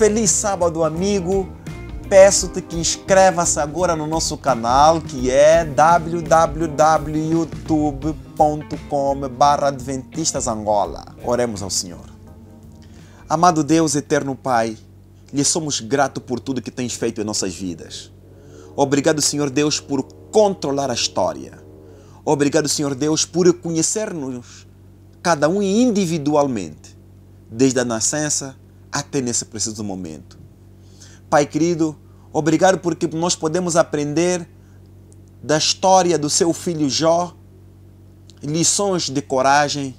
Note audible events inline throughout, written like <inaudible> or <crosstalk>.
Feliz sábado, amigo. Peço-te que inscreva-se agora no nosso canal que é www.youtube.com/adventistasangola. Oremos ao Senhor. Amado Deus, eterno Pai, lhe somos gratos por tudo que tens feito em nossas vidas. Obrigado, Senhor Deus, por controlar a história. Obrigado, Senhor Deus, por conhecer-nos cada um individualmente, desde a nascença até nesse preciso momento. Pai querido, obrigado porque nós podemos aprender da história do seu filho Jó, lições de coragem,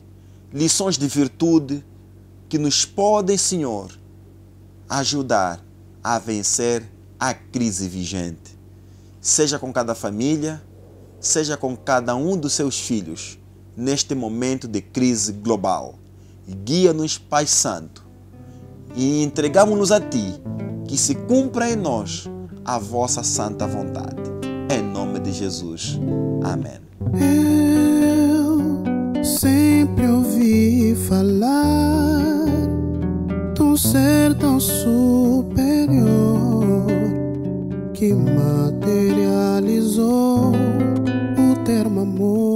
lições de virtude que nos podem, Senhor, ajudar a vencer a crise vigente. Seja com cada família, seja com cada um dos seus filhos neste momento de crise global. Guia-nos, Pai Santo, e entregamos-nos a Ti, que se cumpra em nós a vossa santa vontade. Em nome de Jesus. Amém. Eu sempre ouvi falar de um ser tão superior que materializou o termo amor.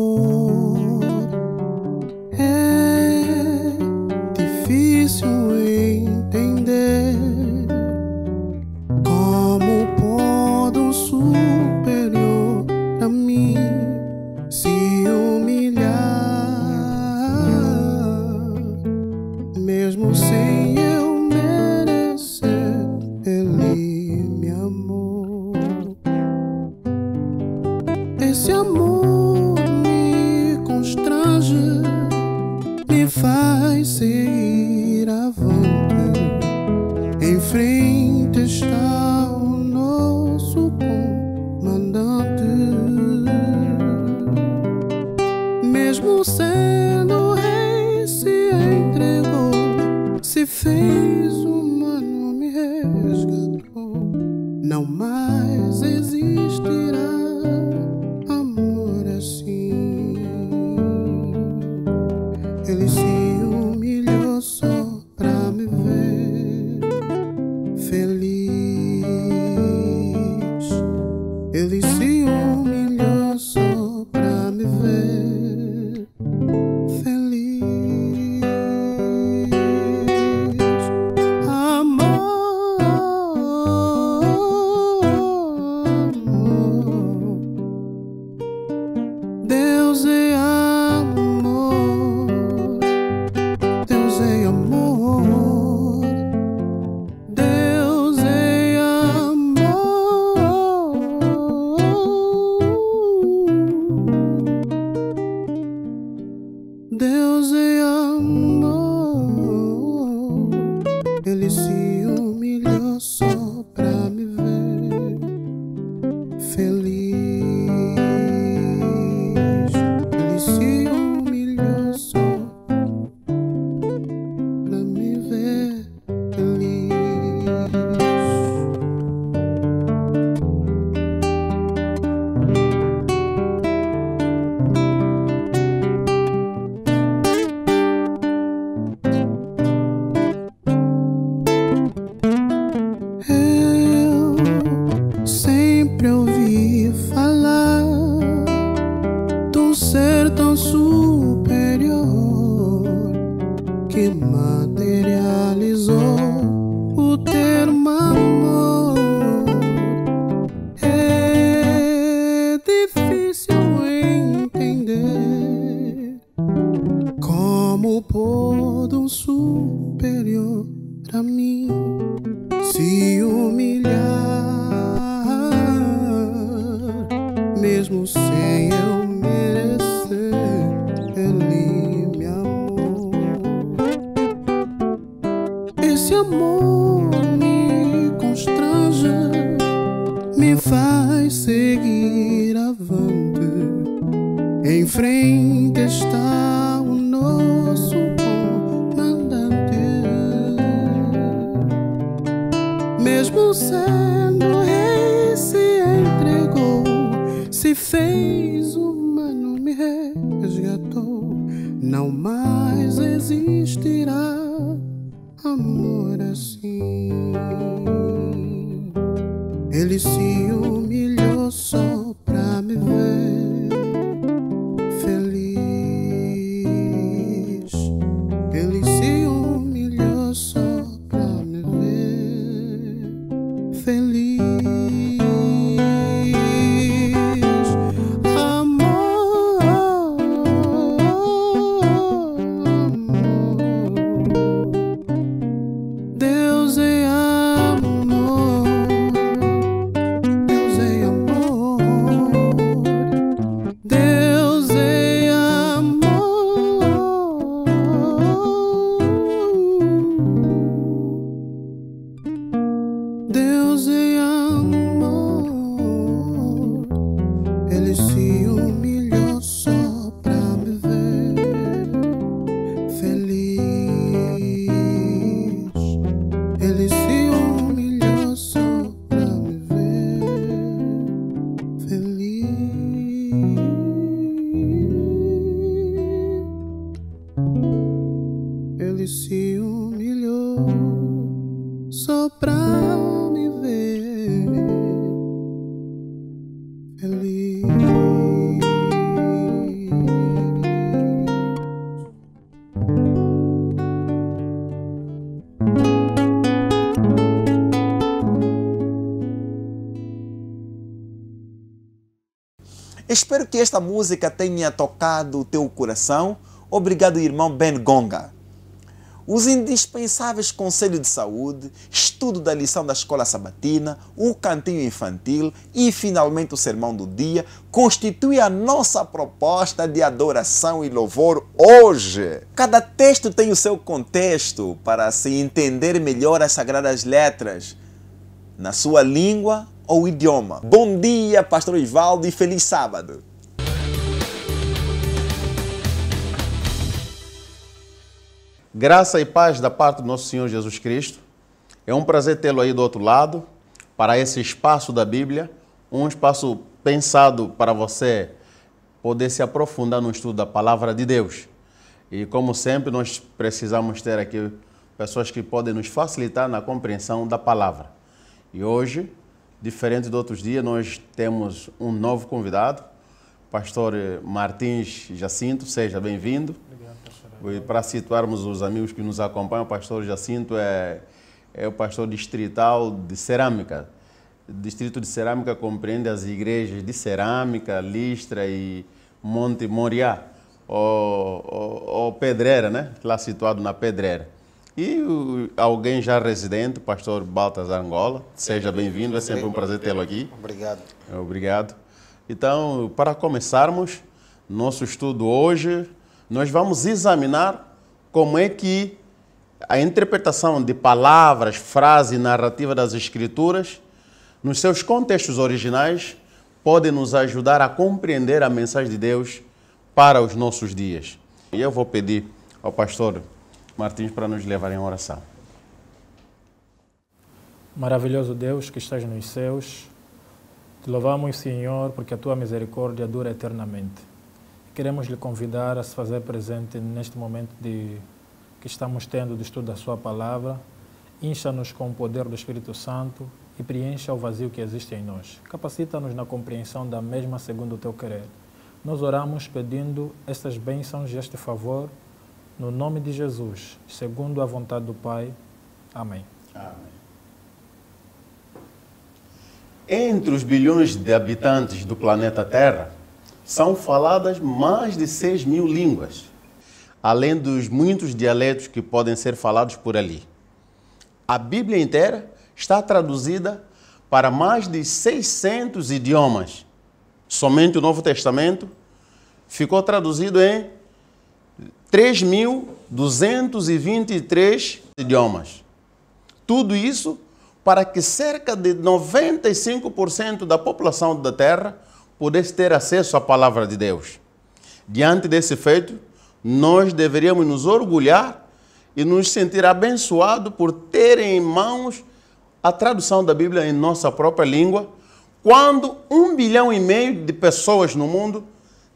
Espero que esta música tenha tocado o teu coração. Obrigado, irmão Ben Gonga. Os indispensáveis conselhos de saúde, estudo da lição da escola sabatina, o cantinho infantil e finalmente o sermão do dia constituem a nossa proposta de adoração e louvor hoje. Cada texto tem o seu contexto para se entender melhor as sagradas letras na sua língua ou idioma. Bom dia, pastor Osvaldo e feliz sábado. Graça e paz da parte do nosso Senhor Jesus Cristo. É um prazer tê-lo aí do outro lado, para esse espaço da Bíblia, um espaço pensado para você poder se aprofundar no estudo da palavra de Deus. E como sempre, nós precisamos ter aqui pessoas que podem nos facilitar na compreensão da palavra. E hoje, diferente de outros dias, nós temos um novo convidado, pastor Martins Jacinto, seja bem-vindo. Para situarmos os amigos que nos acompanham, o pastor Jacinto é, é o pastor distrital de cerâmica. O distrito de cerâmica compreende as igrejas de cerâmica, Listra e Monte Moriá, ou, ou, ou Pedreira, né? lá situado na Pedreira. E o, alguém já residente, o pastor Baltazar Angola, seja bem-vindo, é sempre um prazer tê-lo aqui. Obrigado. Obrigado. Então, para começarmos nosso estudo hoje, nós vamos examinar como é que a interpretação de palavras, frase e narrativa das Escrituras, nos seus contextos originais, pode nos ajudar a compreender a mensagem de Deus para os nossos dias. E eu vou pedir ao pastor Martins para nos levar em oração. Maravilhoso Deus que estás nos céus, te louvamos, Senhor, porque a tua misericórdia dura eternamente. Queremos lhe convidar a se fazer presente neste momento de que estamos tendo de estudo da sua palavra. Incha-nos com o poder do Espírito Santo e preencha o vazio que existe em nós. Capacita-nos na compreensão da mesma segundo o teu querer. Nós oramos pedindo estas bênçãos e este favor no nome de Jesus, segundo a vontade do Pai. Amém. Amém. Entre os bilhões de habitantes do planeta Terra, são faladas mais de 6 mil línguas, além dos muitos dialetos que podem ser falados por ali. A Bíblia inteira está traduzida para mais de 600 idiomas. Somente o Novo Testamento ficou traduzido em 3.223 idiomas. Tudo isso para que cerca de 95% da população da Terra pudesse ter acesso à palavra de Deus. Diante desse feito, nós deveríamos nos orgulhar e nos sentir abençoados por terem em mãos a tradução da Bíblia em nossa própria língua, quando um bilhão e meio de pessoas no mundo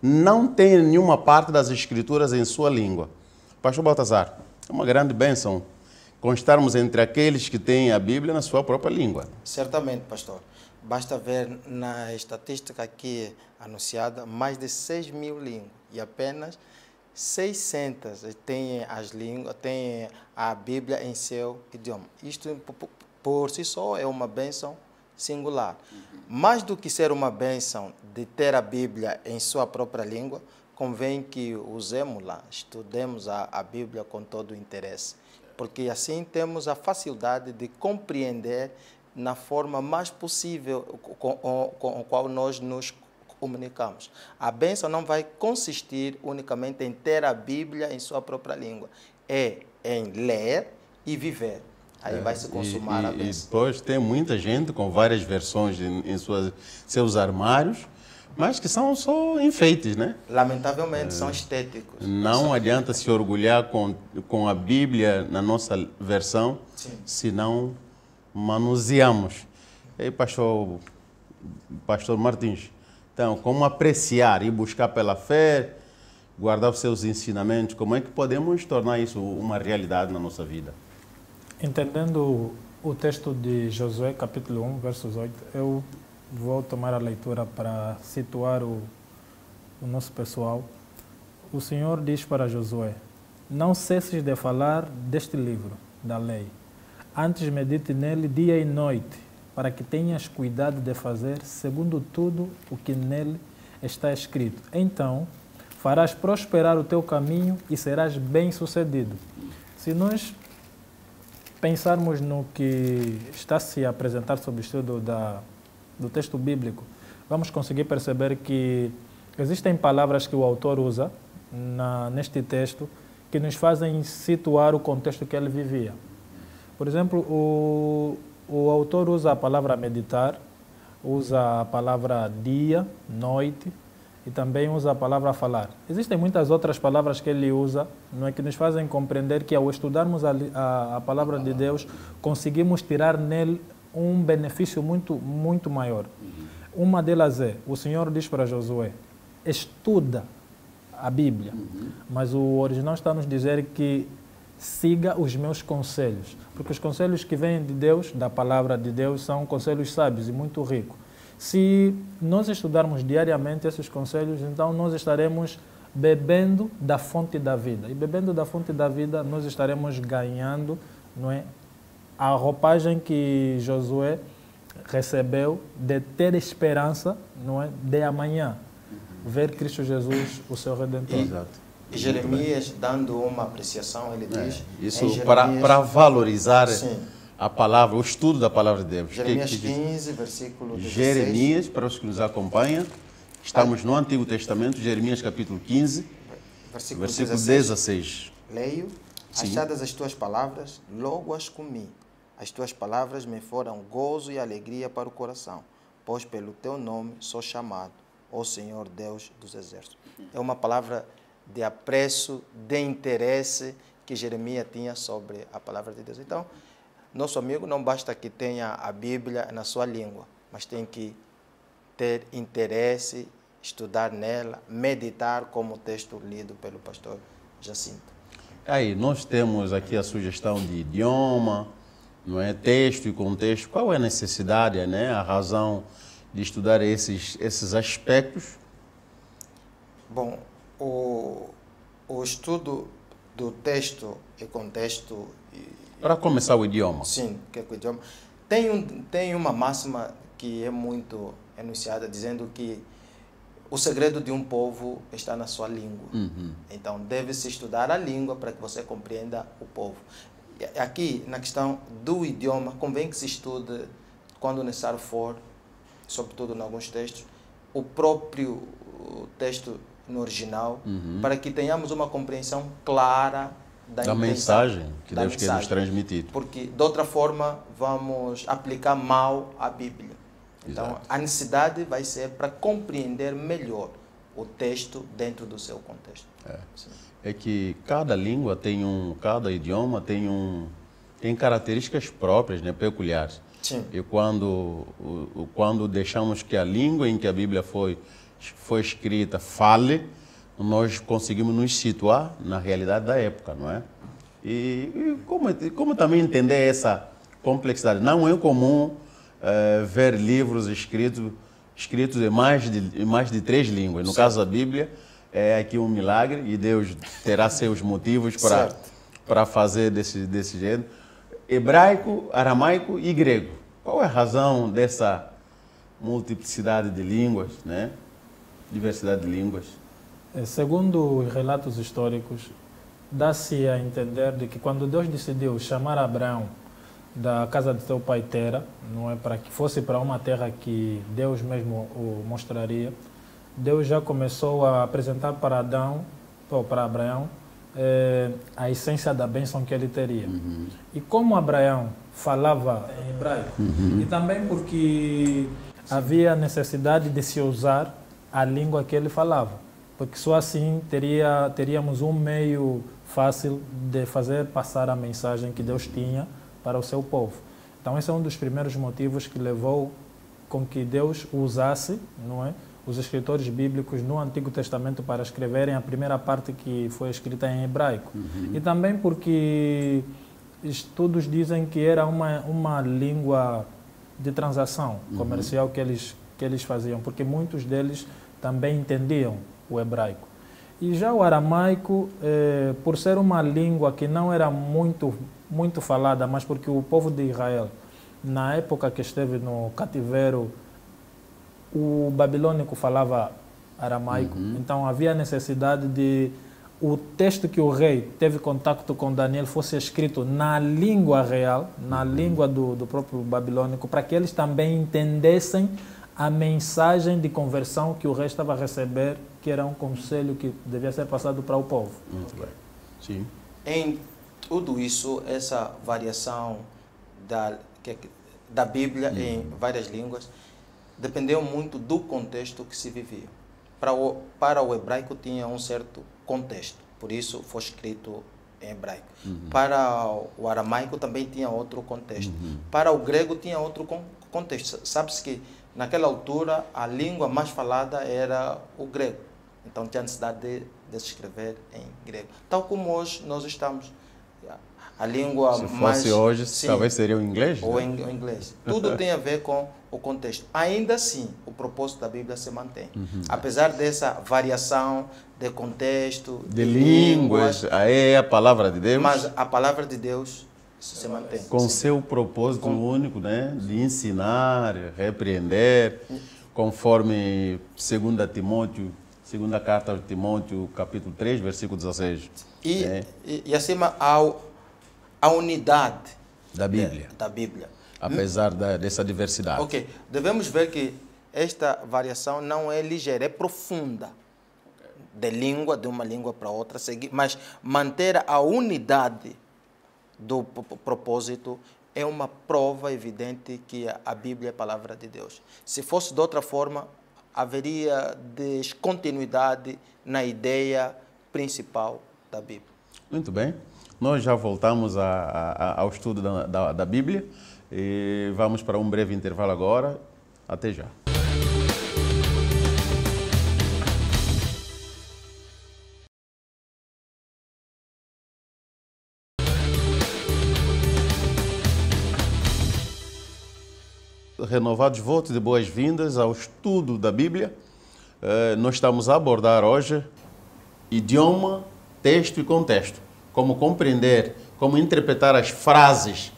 não têm nenhuma parte das Escrituras em sua língua. Pastor Baltazar, é uma grande bênção constarmos entre aqueles que têm a Bíblia na sua própria língua. Certamente, pastor. Basta ver na estatística aqui anunciada, mais de 6 mil línguas e apenas 600 têm, as línguas, têm a Bíblia em seu idioma. Isto, por si só, é uma bênção singular. Mais do que ser uma bênção de ter a Bíblia em sua própria língua, convém que usemos lá, estudemos a, a Bíblia com todo o interesse, porque assim temos a facilidade de compreender na forma mais possível com, com, com a qual nós nos comunicamos. A bênção não vai consistir unicamente em ter a Bíblia em sua própria língua, é em ler e viver. Aí é, vai se consumar e, a bênção. E depois tem muita gente com várias versões em, em suas, seus armários, mas que são só enfeites, né? Lamentavelmente, é, são estéticos. Não adianta se orgulhar com, com a Bíblia na nossa versão, Sim. senão manuseamos. E aí, pastor, pastor Martins, então, como apreciar e buscar pela fé, guardar os seus ensinamentos, como é que podemos tornar isso uma realidade na nossa vida? Entendendo o texto de Josué, capítulo 1, versos 8, eu vou tomar a leitura para situar o, o nosso pessoal. O Senhor diz para Josué: Não cesses de falar deste livro da lei Antes medite nele dia e noite, para que tenhas cuidado de fazer segundo tudo o que nele está escrito: Então farás prosperar o teu caminho e serás bem-sucedido. Se nós pensarmos no que está se apresentar sob o estudo da, do texto bíblico, vamos conseguir perceber que existem palavras que o autor usa na, neste texto que nos fazem situar o contexto que ele vivia. Por exemplo, o, o autor usa a palavra meditar, usa a palavra dia, noite e também usa a palavra falar. Existem muitas outras palavras que ele usa, não é que nos fazem compreender que ao estudarmos a, a, a palavra de Deus, conseguimos tirar nele um benefício muito muito maior. Uma delas é, o Senhor diz para Josué, estuda a Bíblia, mas o original está nos dizer que siga os meus conselhos, porque os conselhos que vêm de Deus, da palavra de Deus, são conselhos sábios e muito ricos. Se nós estudarmos diariamente esses conselhos, então nós estaremos bebendo da fonte da vida. E bebendo da fonte da vida, nós estaremos ganhando, não é, a roupagem que Josué recebeu de ter esperança, não é, de amanhã ver Cristo Jesus, o seu redentor. Exato. E Jeremias, dando uma apreciação, ele É, diz. isso em para, Jeremias- para valorizar Sim. A palavra, o estudo da palavra de Deus. Jeremias Que- que diz? 15, versículo 16. Jeremias, para os que nos acompanham, estamos no Antigo Testamento, Jeremias capítulo 15, Versículo, versículo 16. 16. Leio. Sim. Achadas as tuas palavras, logo as comi. As tuas palavras me foram gozo e alegria para o coração, pois pelo teu nome sou chamado, ó Senhor Deus dos exércitos. É uma palavra de apreço, de interesse que Jeremias tinha sobre a palavra de Deus. Então, nosso amigo não basta que tenha a Bíblia na sua língua, mas tem que ter interesse, estudar nela, meditar como o texto lido pelo pastor Jacinto. Aí, nós temos aqui a sugestão de idioma, não é? texto e contexto. Qual é a necessidade, né? a razão de estudar esses, esses aspectos? Bom, o, o estudo do texto e contexto, Para começar o idioma. sim, que é o idioma, tem, um, tem uma máxima que é muito enunciada, dizendo que o segredo de um povo está na sua língua. Então, deve-se estudar a língua para que você compreenda o povo. Aqui, na questão do idioma, convém que se estude, quando necessário for, sobretudo em alguns textos, o próprio texto no original, para que tenhamos uma compreensão clara da, Da mensagem que da Deus quer nos mensagem. transmitir. Porque, de outra forma, vamos aplicar mal a Bíblia. Então, Exato. a necessidade vai ser para compreender melhor o texto dentro do seu contexto. Sim. É que cada língua tem um, cada idioma tem um, tem características próprias, né, peculiares. Sim. E quando, quando deixamos que a língua em que a Bíblia foi, foi escrita fale, nós conseguimos nos situar na realidade da época, não é? E, e como, como também entender essa complexidade? Não é comum eh, ver livros escritos, escritos em mais, de, em mais de três línguas. No caso da Bíblia, é aqui um milagre e Deus terá seus motivos para, para fazer desse, desse jeito. Hebraico, aramaico e grego. Qual é a razão dessa multiplicidade de línguas, né? Diversidade de línguas. Eh, Segundo os relatos históricos, dá-se a entender de que quando Deus decidiu chamar Abraão da casa de seu pai Tera, não é para que fosse para uma terra que Deus mesmo o mostraria, Deus já começou a apresentar para Adão, ou para Abraão, eh, a essência da bênção que ele teria. E como Abraão falava em hebraico, e também porque havia necessidade de se usar a língua que ele falava, porque só assim teria, teríamos um meio fácil de fazer passar a mensagem que Deus tinha para o seu povo. Então esse é um dos primeiros motivos que levou com que Deus usasse, não é, os escritores bíblicos no Antigo Testamento para escreverem a primeira parte que foi escrita em hebraico. E também porque estudos dizem que era uma uma língua de transação comercial que eles que eles faziam, porque muitos deles também entendiam o hebraico. E já o aramaico, eh, por ser uma língua que não era muito muito falada, mas porque o povo de Israel, na época que esteve no cativeiro, o babilônico falava aramaico. Então havia necessidade de o texto que o rei teve contato com Daniel fosse escrito na língua real, na língua do, do próprio babilônico, para que eles também entendessem a mensagem de conversão que o rei estava a receber, que era um conselho que devia ser passado para o povo. Muito bem. Sim. Em tudo isso, essa variação da, que- da Bíblia em várias línguas dependeu muito do contexto que se vivia. Para o, para o hebraico tinha um certo contexto, por isso foi escrito em hebraico. Para o aramaico também tinha outro contexto. Para o grego tinha outro con- contexto. Sabe-se que naquela altura a língua mais falada era o grego. Então tinha necessidade de, de se escrever em grego. Tal como hoje nós estamos. A língua Se fosse mais. hoje, Sim, talvez seria o inglês. Ou né? o inglês. Tudo tem a ver com o contexto. Ainda assim, o propósito da Bíblia se mantém. Uhum. Apesar dessa variação de contexto, De línguas, aí é a palavra de Deus. mas a palavra de Deus se mantém. com seu propósito único, né, de ensinar, repreender, conforme 2 Timóteo, segunda carta de Timóteo, capítulo 3, versículo 16. E, É. e, e acima, ao, a unidade Da Bíblia. de- da Bíblia. Apesar da, dessa diversidade. Ok, devemos ver que esta variação não é ligeira, é profunda. De língua, de uma língua para outra, mas manter a unidade do propósito é uma prova evidente que a Bíblia é a palavra de Deus. Se fosse de outra forma, haveria descontinuidade na ideia principal da Bíblia. Muito bem. Nós já voltamos a- a- ao estudo da, da, da Bíblia e vamos para um breve intervalo agora. Até já. Renovados votos de boas-vindas ao estudo da Bíblia. Eh, nós estamos a abordar hoje idioma, texto e contexto. Como compreender, como interpretar as frases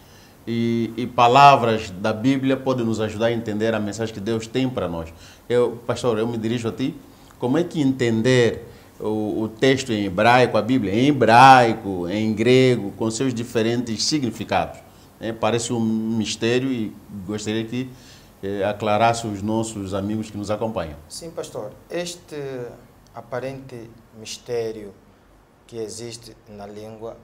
e, e palavras da Bíblia pode nos ajudar a entender a mensagem que Deus tem para nós. Eu, pastor, eu me dirijo a ti. Como é que entender o, o texto em hebraico, a Bíblia em hebraico, em grego, com seus diferentes significados? Né? parece um mistério e gostaria que eh, aclarasse os nossos amigos que nos acompanham. Sim, pastor. Este aparente mistério que existe na língua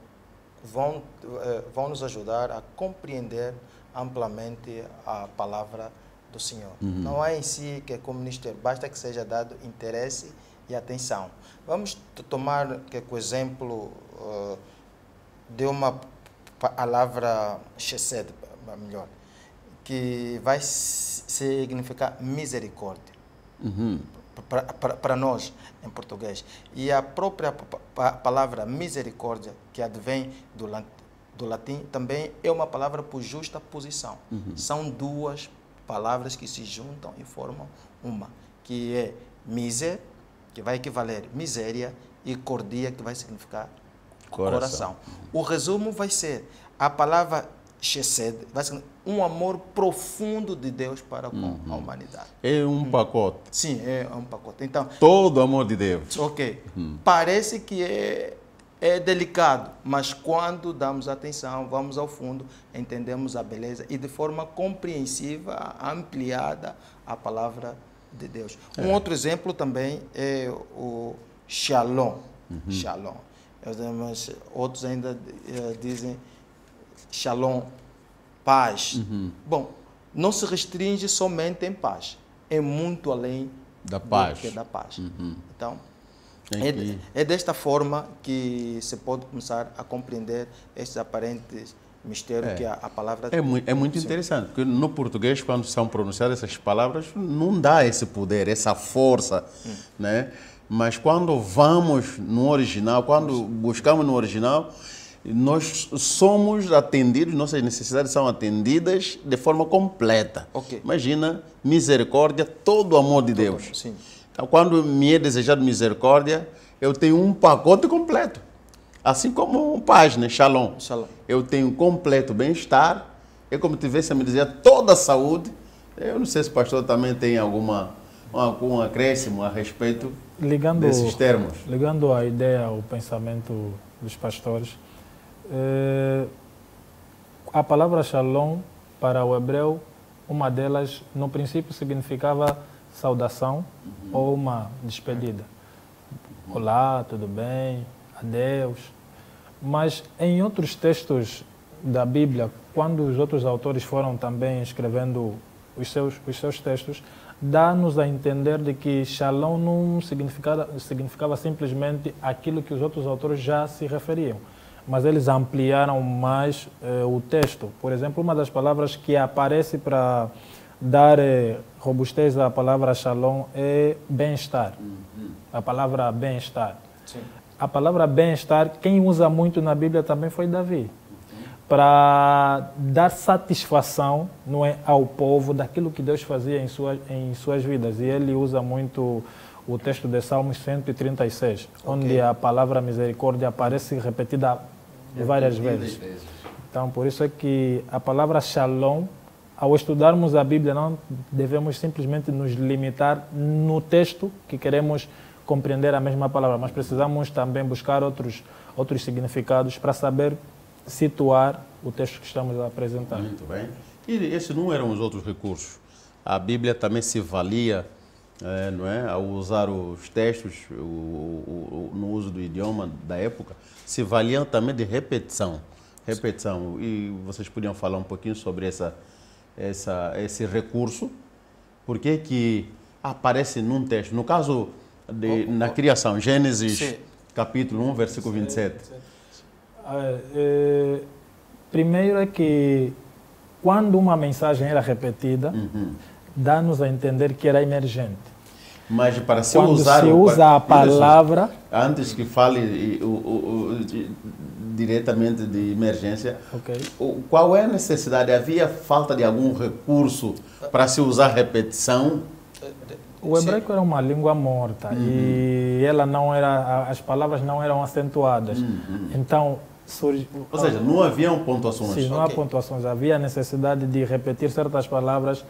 vão, eh, vão nos ajudar a compreender amplamente a palavra do Senhor. Não é em si que é como mistério, basta que seja dado interesse e atenção. Vamos tomar que o exemplo eh, de uma palavra chesed, melhor, que vai significar misericórdia para nós em português. E a própria pa- pa- palavra misericórdia, que advém do, do latim, também é uma palavra por justa posição. São duas palavras que se juntam e formam uma, que é miser, que vai equivaler miséria, e cordia, que vai significar Coração. coração. O resumo vai ser a palavra ser um amor profundo de Deus para com a humanidade. É um pacote. Sim, é um pacote. Então, Todo amor de Deus. ok. Parece que é, é delicado, mas quando damos atenção, vamos ao fundo, entendemos a beleza e de forma compreensiva, ampliada, a palavra de Deus. Um outro exemplo também é o shalom. Shalom. Mas outros ainda eh, dizem shalom, paz. Bom, não se restringe somente em paz, é muito além Da do paz. da paz. Então, É é, é desta forma que se pode começar a compreender estes aparentes mistérios que a, a palavra É muito, é muito interessante, porque no português, quando são pronunciadas essas palavras, não dá esse poder, essa força, né? Mas quando vamos no original, quando buscamos no original, nós somos atendidos, nossas necessidades são atendidas de forma completa. Ok. Imagina, misericórdia, todo o amor de Deus. Sim. Então, quando me é desejado misericórdia, eu tenho um pacote completo. Assim como um paz, né? Shalom. Shalom. Eu tenho completo bem-estar. É como tivesse a me dizer toda a saúde. Eu não sei se o pastor também tem alguma um, um acréscimo a respeito Ligando, desses termos. ligando a ideia ao pensamento dos pastores, eh, a palavra shalom para o hebreu, uma delas no princípio significava saudação ou uma despedida. Olá, tudo bem? Adeus. Mas em outros textos da Bíblia, quando os outros autores foram também escrevendo os seus, os seus textos, dá-nos a entender de que Shalom não significava, significava simplesmente aquilo que os outros autores já se referiam, mas eles ampliaram mais eh, o texto. Por exemplo, uma das palavras que aparece para dar eh, robustez à palavra Shalom é bem-estar. A palavra bem-estar. A palavra bem-estar, quem usa muito na Bíblia também foi Davi para dar satisfação não é, ao povo daquilo que Deus fazia em, sua, em suas vidas. E ele usa muito o texto de Salmos 136, onde a palavra misericórdia aparece repetida várias vezes. Então, por isso é que a palavra shalom, ao estudarmos a Bíblia, não devemos simplesmente nos limitar no texto que queremos compreender a mesma palavra, mas precisamos também buscar outros, outros significados para saber situar o texto que estamos a apresentar. Muito bem. E esses não eram os outros recursos. A Bíblia também se valia, eh, não é, ao usar os textos, o, o- o- no uso do idioma da época, se valiam também de repetição. Repetição. E vocês podiam falar um pouquinho sobre essa, essa, esse recurso. Por que que aparece num texto? No caso, de, na criação, Gênesis Sim. capítulo 1, versículo 27. Eh, primeiro é que quando uma mensagem era repetida, Uhum. dá-nos a entender que era emergente. Mas para se Quando usar se usa a palavra, Antes que fale o, o- o- diretamente de emergência, ok? o- qual é a necessidade? Havia falta de algum recurso para se usar repetição? O hebraico era uma língua morta e ela não era, as palavras não eram acentuadas. Então, surge, Ou seja, não haviam pontuações. Sim, não há Ok. pontuações. Havia necessidade de repetir certas palavras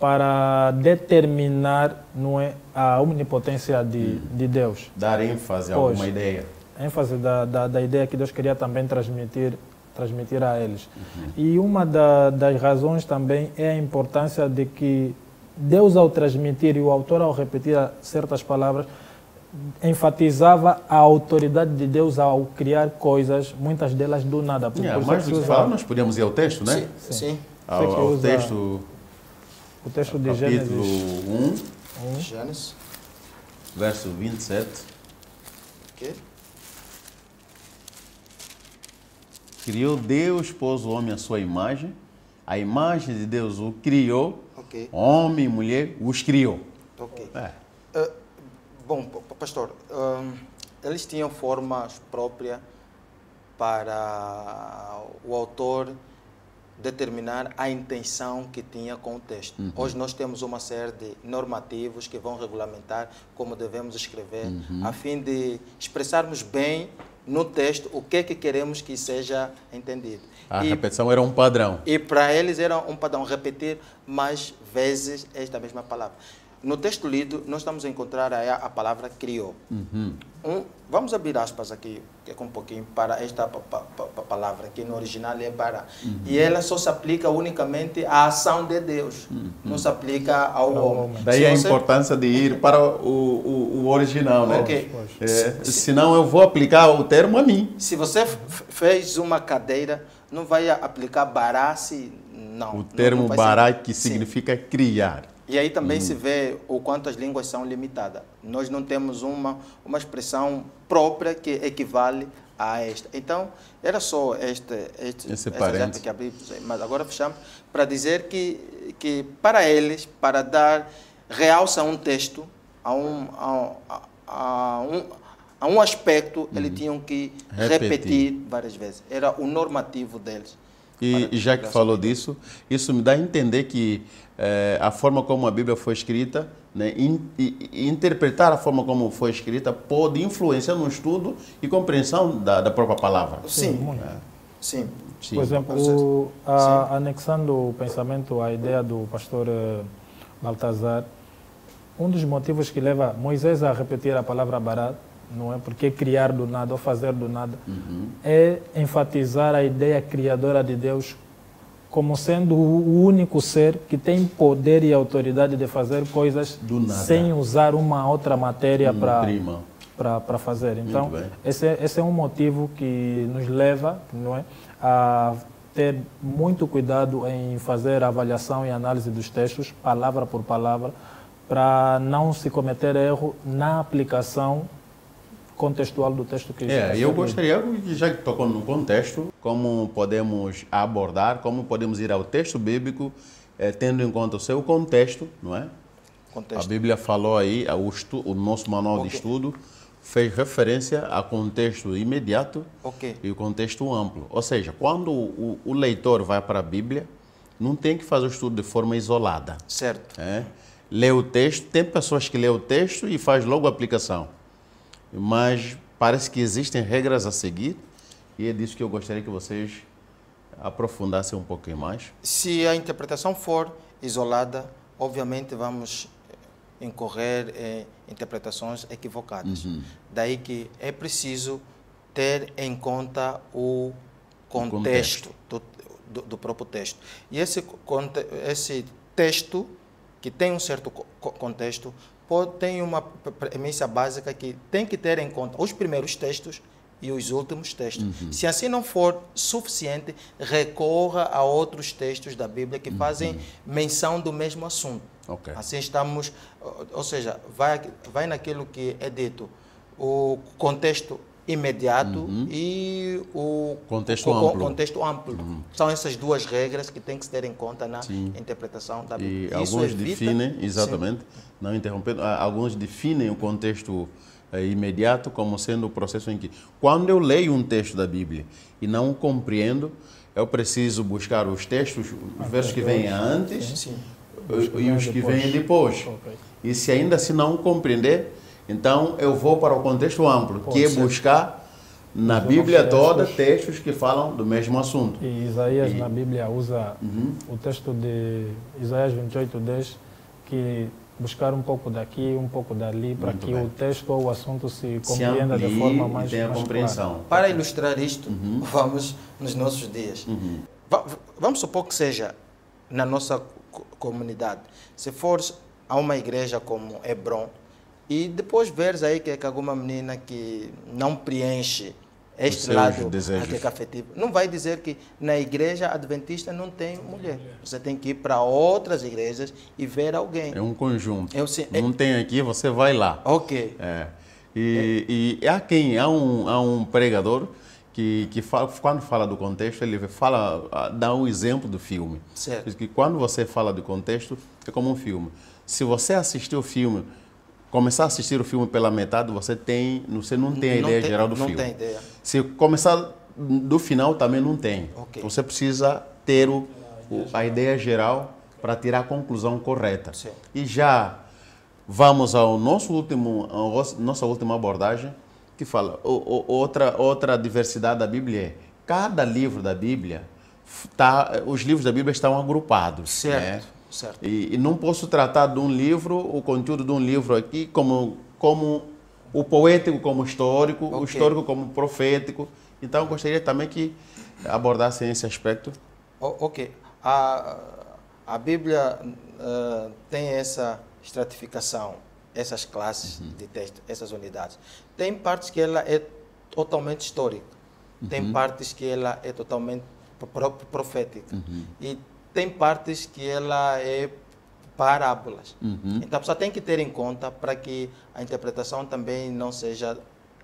para determinar não é, a onipotência de, de Deus. Dar ênfase a Pois. alguma ideia. Ênfase da, da, da ideia que Deus queria também transmitir, transmitir a eles. E uma da, das razões também é a importância de que Deus, ao transmitir e o autor, ao repetir certas palavras, enfatizava a autoridade de Deus ao criar coisas, muitas delas do nada. Por- Yeah, por é mais que do que falar, nós podíamos ir ao texto, né? Sim, sim. Ao, que ao usa- texto, O texto de capítulo Gênesis 1, Gênesis. verso 27. ok? Criou Deus, pôs o homem à sua imagem. A imagem de Deus o criou. Ok. Homem e mulher os criou. Ok. É. Ah, bom, pa- pa- pastor, ahm, eles tinham formas próprias para o autor determinar a intenção que tinha com o texto. Hoje nós temos uma série de normativos que vão regulamentar como devemos escrever, a fim de expressarmos bem no texto o que é que queremos que seja entendido. A E- repetição era um padrão. e para eles era um padrão repetir mais vezes esta mesma palavra. No texto lido, nós estamos a encontrar aí a, a palavra criou. Uhum. Um, vamos abrir aspas aqui, que é com um pouquinho, para esta pa- pa- pa- pa- palavra, que no original é bara. E ela só se aplica unicamente à ação de Deus, não se aplica ao homem. Daí Se a você- importância de ir para o, o, o original, né? Ok. É, senão eu vou aplicar o termo a mim. Se você fez uma cadeira, não vai aplicar bará se não. O termo não bará ser- que Sim. significa criar. E aí também se vê o quanto as línguas são limitadas. Nós não temos uma, uma expressão própria que equivale a esta. Então, era só este, este Esse que aí, mas agora fechamos, para dizer que, que para eles, para dar realce a um texto, a um, a, a- a um, a um aspecto, eles tinham que Repetir. repetir. várias vezes. Era o normativo deles. E já que falou disso, isso me dá a entender que eh, a forma como a Bíblia foi escrita, né, in- e- interpretar a forma como foi escrita, pode influenciar no estudo e compreensão da, da própria palavra. Sim, muito. sim. Sim. Por exemplo, o- a- anexando o pensamento à ideia do pastor eh, Baltazar, um dos motivos que leva Moisés a repetir a palavra barat, não é? Porque criar do nada ou fazer do nada, é enfatizar a ideia criadora de Deus como sendo o único ser que tem poder e autoridade de fazer coisas sem usar uma outra matéria para para fazer. Então, esse, é- esse é um motivo que nos leva não é, a ter muito cuidado em fazer a avaliação e análise dos textos, palavra por palavra, para não se cometer erro na aplicação contextual do texto que É, eu gostaria, já que tocou no contexto, como podemos abordar, como podemos ir ao texto bíblico, eh, tendo em conta o seu contexto, não é? A Contexto. Bíblia falou aí, a- o, estu- o nosso manual de Ok. estudo fez referência a contexto imediato Ok. e o contexto amplo. Ou seja, quando o, o leitor vai para a Bíblia, não tem que fazer o estudo de forma isolada. Certo. É? Lê o texto, tem pessoas que lê o texto e faz logo a aplicação. Mas parece que existem regras a seguir e é disso que eu gostaria que vocês aprofundassem um pouquinho mais. Se a interpretação for isolada, obviamente vamos eh, incorrer em interpretações equivocadas. Daí que é preciso ter em conta o contexto, Do, do, do próprio texto. E esse, esse texto, que tem um certo co- co- contexto, tem uma pre- premissa básica que tem que ter em conta os primeiros textos e os últimos textos. Se assim não for suficiente, recorra a outros textos da Bíblia que fazem menção do mesmo assunto. Ok. Assim estamos, ou- ou seja, vai, vai naquilo que é dito, o contexto imediato e o Contexto o- amplo. contexto amplo. São essas duas regras que tem que se ter em conta na Sim. interpretação da E Bíblia. Isso alguns evita- definem, Sim. exatamente, não interrompendo, alguns definem o contexto eh, imediato como sendo o processo em que, quando eu leio um texto da Bíblia e não o compreendo, eu preciso buscar os textos, os versos que vêm antes Sim. e- e os que depois. vêm depois. E se ainda assim não compreender, então eu vou para o contexto amplo, que é ser. buscar na Os Bíblia textos. toda textos que falam do mesmo assunto. E Isaías E- Uhum. na Bíblia usa o texto de Isaías 28, 10, que buscar um pouco daqui, um pouco dali, para que bem. o texto ou o assunto se Se compreenda amplie de forma mais, tenha mais compreensão. Para ilustrar isto, Uhum. vamos nos nossos dias. Va- v- Vamos supor que seja na nossa co- comunidade. Se fores a uma igreja como Hebron e depois veres aí que, que alguma menina que não preenche este seus lado desejos. aqui afetivo, não vai dizer que na igreja adventista não tem mulher. Você tem que ir para outras igrejas e ver alguém. É um conjunto. Eu sei- Não tem aqui, você vai lá. Ok. É. E, e há quem, há um, há um pregador que, que fala, quando fala do contexto, ele fala, ah, dá um exemplo do filme. Certo. Que quando você fala do contexto, é como um filme. Se você assistir o filme, começar a assistir o filme pela metade, você tem, você não tem a Não ideia tem- geral do não filme. tem ideia. Se começar do final, também não tem. Ok. Você precisa ter o, o- a ideia geral para tirar a conclusão correta. Sim. E já vamos ao nosso último, nossa última abordagem, que fala o- outra outra diversidade da Bíblia é cada livro da Bíblia tá, os livros da Bíblia estão agrupados, Certo. né? Certo. E, e não posso tratar de um livro, o conteúdo de um livro aqui, como, como o poético como histórico, o Ok. histórico como profético. Então, gostaria também que abordassem esse aspecto. O- ok. A, a Bíblia ah, tem essa estratificação, essas classes de texto, essas unidades. Tem partes que ela é totalmente histórica. Tem partes que ela é totalmente pro- profética. E tem partes que ela é parábolas. Então a pessoa tem que ter em conta para que a interpretação também não seja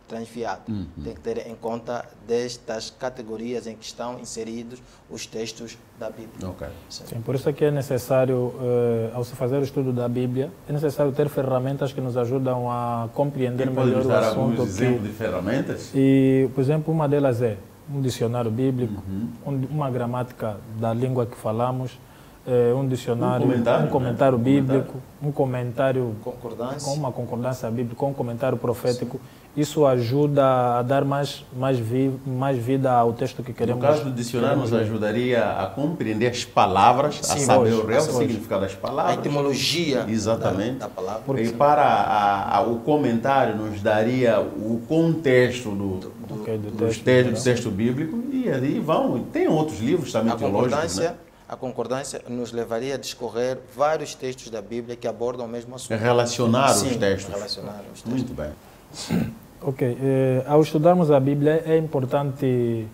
transviada. Tem que ter em conta destas categorias em que estão inseridos os textos da Bíblia. Ok. Sim, por isso é que é necessário, eh, ao se fazer o estudo da Bíblia, é necessário ter ferramentas que nos ajudam a compreender melhor o dar assunto. alguns que- exemplos de ferramentas? E, por exemplo, uma delas é um dicionário bíblico, Uhum. um- uma gramática da língua que falamos, eh, um dicionário, Um comentário, um comentário né? Um bíblico, um comentário com uma concordância bíblica, com um comentário profético isso ajuda a dar mais, mais, vi, mais vida ao texto que No queremos. caso do dicionário, nos ajudaria a compreender as palavras, a Sim, saber hoje, o real significado das A palavras. etimologia Exatamente. Da, da palavra. E para a- a- o comentário nos daria o contexto do, Ok, do dos texto, textos, do texto bíblico e aí vão. Tem outros livros também A teológicos, concordância, né? a concordância nos levaria a discorrer vários textos da Bíblia que abordam o mesmo assunto. Relacionar Sim, os textos. relacionar os textos. Muito bem. <coughs> Ok, eh, ao estudarmos a Bíblia é importante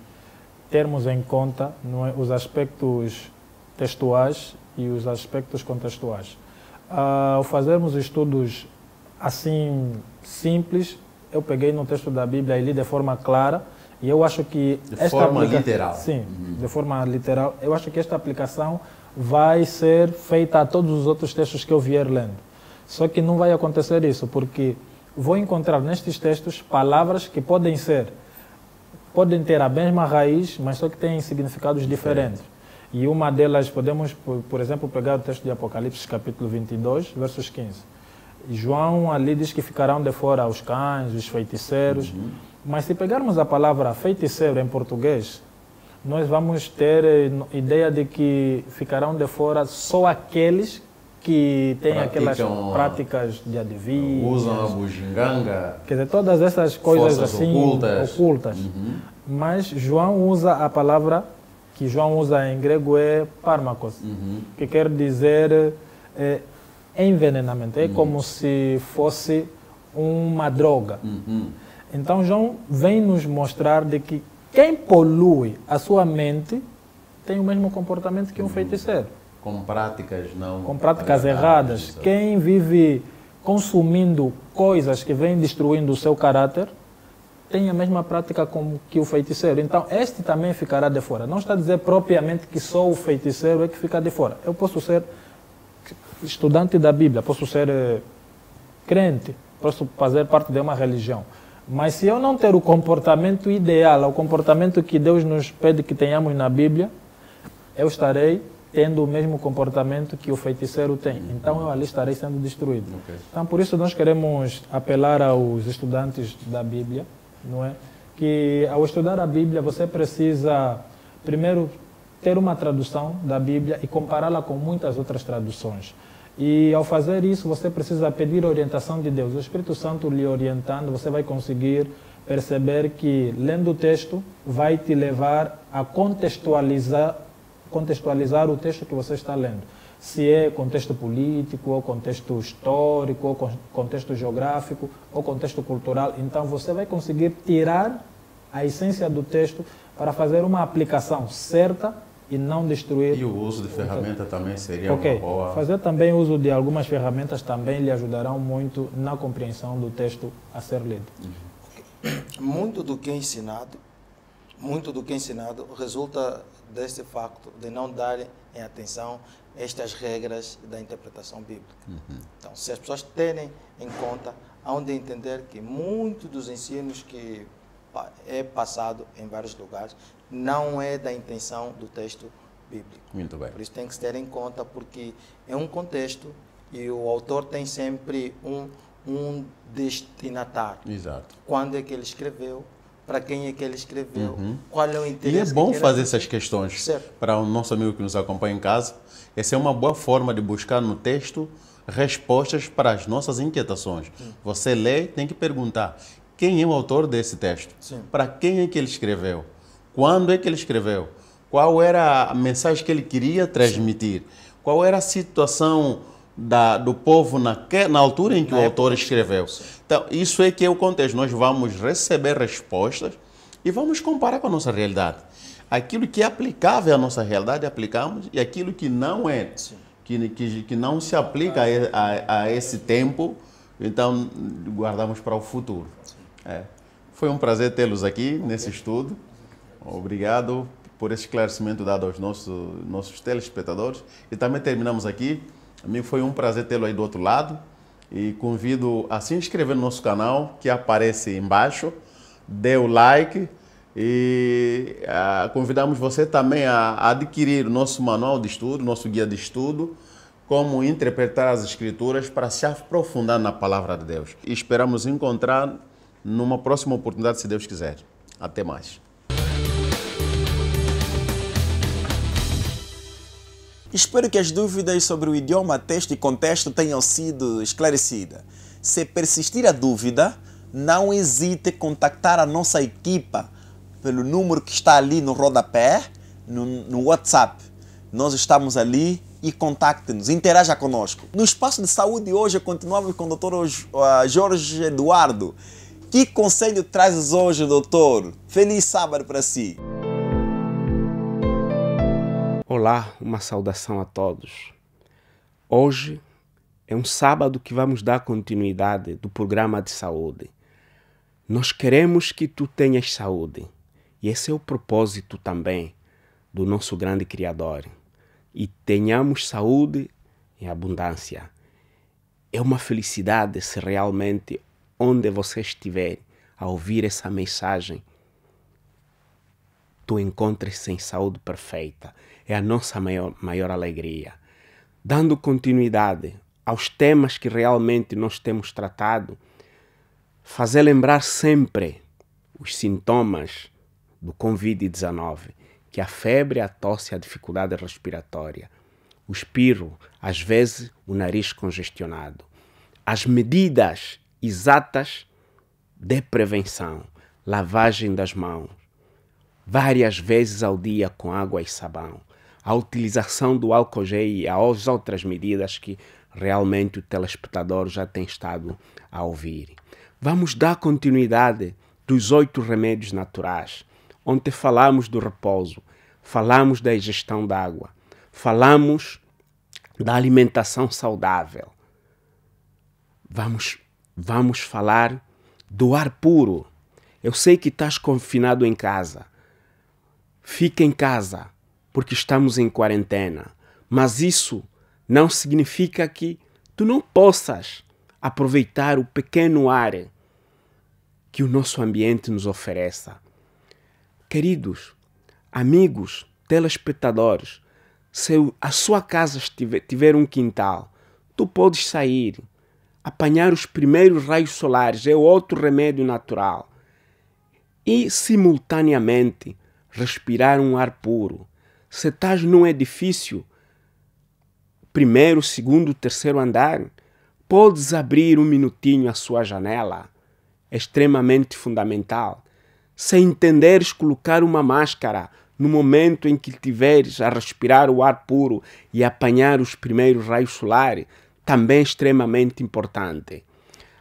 termos em conta não é, os aspectos textuais e os aspectos contextuais. Ah, ao fazermos estudos assim simples, eu peguei no texto da Bíblia e li de forma clara e eu acho que De esta forma aplica- literal. Sim, de forma literal. Eu acho que esta aplicação vai ser feita a todos os outros textos que eu vier lendo. Só que não vai acontecer isso, porque vou encontrar nestes textos palavras que podem ser, podem ter a mesma raiz, mas só que têm significados diferentes. E uma delas, podemos, por exemplo, pegar o texto de Apocalipse, capítulo 22, versos 15. João ali diz que ficarão de fora os cães, os feiticeiros. Mas se pegarmos a palavra feiticeiro em português, nós vamos ter eh, ideia de que ficarão de fora só aqueles que têm aquelas Praticam a- práticas de adivinho. Usam a bugiganga. Quer dizer, todas essas coisas assim ocultas. ocultas. Mas João usa a palavra que João usa em grego é pharmakos, que quer dizer eh, envenenamento. É como se fosse uma droga. Então João vem nos mostrar de que quem polui a sua mente tem o mesmo comportamento que um feiticeiro Com práticas não. com práticas erradas. Quem vive consumindo coisas que vêm destruindo o seu caráter tem a mesma prática como que o feiticeiro. Então, este também ficará de fora. Não está a dizer propriamente que só o feiticeiro é que fica de fora. Eu posso ser estudante da Bíblia, posso ser eh, crente, posso fazer parte de uma religião. Mas se eu não ter o comportamento ideal, o comportamento que Deus nos pede que tenhamos na Bíblia, eu estarei tendo o mesmo comportamento que o feiticeiro tem. Então eu ali estarei sendo destruído. Então por isso nós queremos apelar aos estudantes da Bíblia, não é? Que ao estudar a Bíblia você precisa primeiro ter uma tradução da Bíblia e compará-la com muitas outras traduções. E ao fazer isso, você precisa pedir orientação de Deus. O Espírito Santo lhe orientando, você vai conseguir perceber que lendo o texto vai te levar a contextualizar contextualizar o texto que você está lendo. Se é contexto político, ou contexto histórico, ou con- contexto geográfico, ou contexto cultural. Então você vai conseguir tirar a essência do texto para fazer uma aplicação certa e não destruir. E o uso de ferramenta também seria Ok. uma boa. Fazer também uso de algumas ferramentas também lhe ajudarão muito na compreensão do texto a ser lido. Muito do que é ensinado, muito do que é ensinado resulta desse facto de não darem atenção a estas regras da interpretação bíblica. Então, se as pessoas terem em conta, hão de entender que muito dos ensinos que é passado em vários lugares não é da intenção do texto bíblico. Muito bem. Por isso tem que se ter em conta, porque é um contexto e o autor tem sempre um, um destinatário. Exato. Quando é que ele escreveu, para quem é que ele escreveu, qual é o interesse. E é que bom quer fazer essas questões Certo. para o nosso amigo que nos acompanha em casa. Essa é uma boa forma de buscar no texto respostas para as nossas inquietações. Você lê, tem que perguntar quem é o autor desse texto, Sim. para quem é que ele escreveu, quando é que ele escreveu, qual era a mensagem que ele queria transmitir, qual era a situação da, do povo naque, na altura em que o autor escreveu. Então, isso é que é o contexto. Nós vamos receber respostas e vamos comparar com a nossa realidade. Aquilo que é aplicável à nossa realidade, aplicamos, e aquilo que não é, que, que, que não se aplica a, a, a esse tempo, então guardamos para o futuro. É. Foi um prazer tê-los aqui nesse estudo. Obrigado por esse esclarecimento dado aos nossos, nossos telespectadores. E também terminamos aqui. A mim foi um prazer tê-lo aí do outro lado. E convido a se inscrever no nosso canal, que aparece embaixo. Dê o like. E ah, convidamos você também a adquirir o nosso manual de estudo, nosso guia de estudo, como interpretar as escrituras para se aprofundar na palavra de Deus. E esperamos encontrar numa próxima oportunidade, se Deus quiser. Até mais. Espero que as dúvidas sobre o idioma, texto e contexto tenham sido esclarecidas. Se persistir a dúvida, não hesite em contactar a nossa equipa pelo número que está ali no rodapé, no, no WhatsApp. Nós estamos ali e contacte-nos, interaja conosco. No espaço de saúde hoje continuamos com o doutor Jorge Eduardo. Que conselho trazes hoje, doutor? Feliz sábado para si. Olá, uma saudação a todos. Hoje é um sábado que vamos dar continuidade do programa de saúde. Nós queremos que tu tenhas saúde. E esse é o propósito também do nosso grande Criador. E tenhamos saúde em abundância. É uma felicidade se realmente, onde você estiver, a ouvir essa mensagem, tu encontres em saúde perfeita. É a nossa maior, maior alegria. Dando continuidade aos temas que realmente nós temos tratado, fazer lembrar sempre os sintomas do Covid-19, que a febre, a tosse, a dificuldade respiratória, o espirro, às vezes o nariz congestionado. As medidas exatas de prevenção, lavagem das mãos, várias vezes ao dia com água e sabão, a utilização do álcool gel e as outras medidas que realmente o telespectador já tem estado a ouvir. Vamos dar continuidade dos oito remédios naturais. Ontem falamos do repouso, falamos da ingestão d'água, falamos da alimentação saudável. Vamos, vamos falar do ar puro. Eu sei que estás confinado em casa. Fica em casa, porque estamos em quarentena. Mas isso não significa que tu não possas aproveitar o pequeno ar que o nosso ambiente nos ofereça. Queridos, amigos, telespectadores, se a sua casa tiver, tiver um quintal, tu podes sair, apanhar os primeiros raios solares, é outro remédio natural, e simultaneamente respirar um ar puro. Se estás num edifício, primeiro, segundo, terceiro andar, podes abrir um minutinho a sua janela. É extremamente fundamental. Se entenderes colocar uma máscara no momento em que estiveres a respirar o ar puro e apanhar os primeiros raios solares, também é extremamente importante.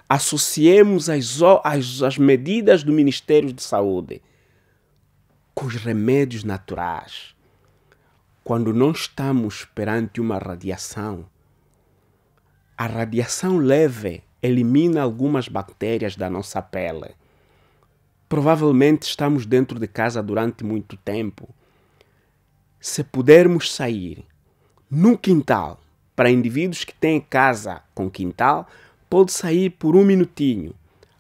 Associemos as, as, as medidas do Ministério de Saúde com os remédios naturais. Quando não estamos perante uma radiação, a radiação leve elimina algumas bactérias da nossa pele. Provavelmente estamos dentro de casa durante muito tempo. Se pudermos sair no quintal, para indivíduos que têm casa com quintal, pode sair por um minutinho,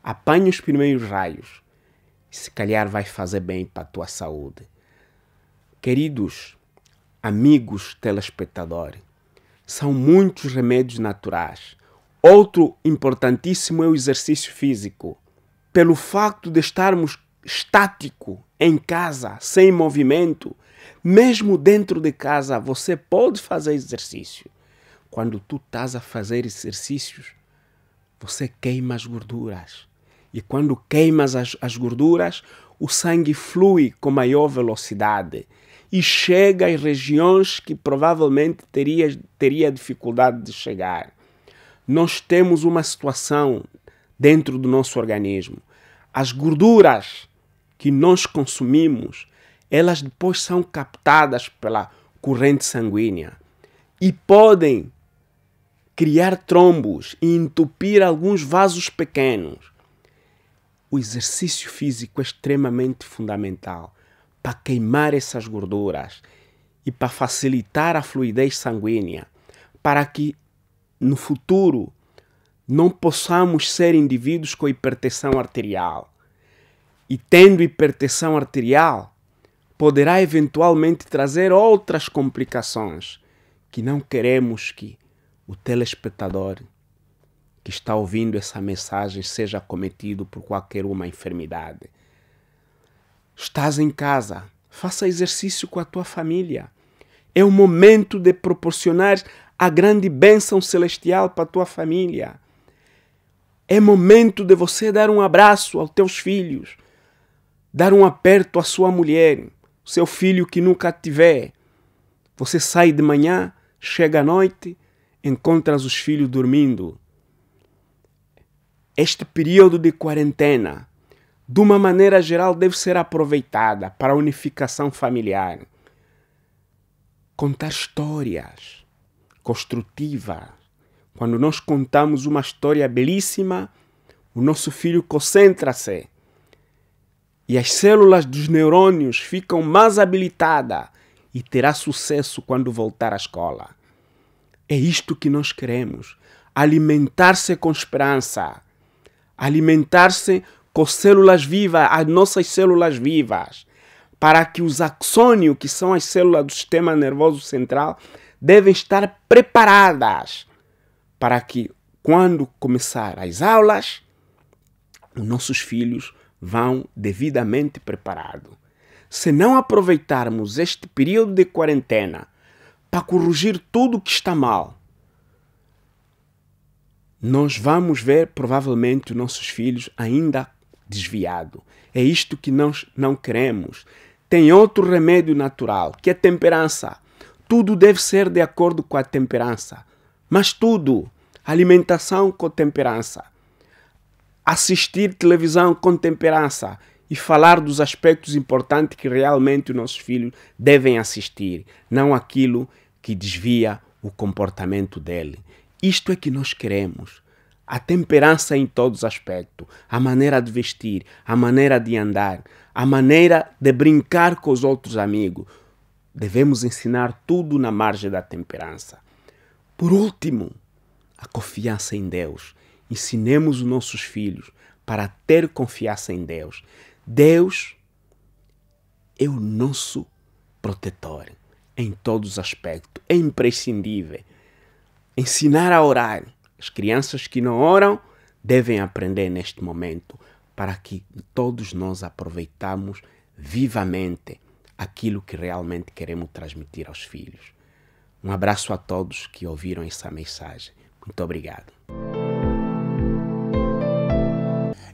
apanha os primeiros raios se calhar vai fazer bem para a tua saúde. Queridos amigos telespectadores, são muitos remédios naturais. Outro importantíssimo é o exercício físico. Pelo facto de estarmos estático em casa, sem movimento, mesmo dentro de casa, você pode fazer exercício. Quando tu estás a fazer exercícios, você queima as gorduras e quando queimas as, as gorduras, o sangue flui com maior velocidade e chega às regiões que provavelmente teria, teria dificuldade de chegar. Nós temos uma situação dentro do nosso organismo. As gorduras que nós consumimos, elas depois são captadas pela corrente sanguínea e podem criar trombos e entupir alguns vasos pequenos o exercício físico é extremamente fundamental para queimar essas gorduras e para facilitar a fluidez sanguínea, para que no futuro não possamos ser indivíduos com hipertensão arterial. E tendo hipertensão arterial, poderá eventualmente trazer outras complicações que não queremos que o telespectador que está ouvindo essa mensagem seja cometido por qualquer uma enfermidade. Estás em casa, faça exercício com a tua família. É o momento de proporcionar a grande bênção celestial para a tua família. É momento de você dar um abraço aos teus filhos, dar um aperto à sua mulher, seu filho que nunca tiver. Você sai de manhã, chega à noite, encontras os filhos dormindo. Este período de quarentena, de uma maneira geral, deve ser aproveitada para a unificação familiar. Contar histórias construtivas, quando nós contamos uma história belíssima, o nosso filho concentra-se e as células dos neurônios ficam mais habilitadas e terá sucesso quando voltar à escola. É isto que nós queremos: alimentar-se com esperança, alimentar-se com células vivas, as nossas células vivas, para que os axônios, que são as células do sistema nervoso central, devem estar preparadas para que, quando começar as aulas, os nossos filhos vão devidamente preparados. Se não aproveitarmos este período de quarentena para corrigir tudo que está mal, nós vamos ver provavelmente os nossos filhos ainda desviados. É isto que nós não queremos. Tem outro remédio natural, que é temperança. Tudo deve ser de acordo com a temperança. Mas tudo, alimentação com temperança, assistir televisão com temperança e falar dos aspectos importantes que realmente os nossos filhos devem assistir, não aquilo que desvia o comportamento dele. Isto é que nós queremos. A temperança em todos os aspectos, a maneira de vestir, a maneira de andar, a maneira de brincar com os outros amigos. Devemos ensinar tudo na margem da temperança. Por último, a confiança em Deus. Ensinemos os nossos filhos para ter confiança em Deus. Deus é o nosso protetor em todos os aspectos. É imprescindível. Ensinar a orar. As crianças que não oram devem aprender neste momento para que todos nós aproveitamos vivamente aquilo que realmente queremos transmitir aos filhos. Um abraço a todos que ouviram essa mensagem. Muito obrigado.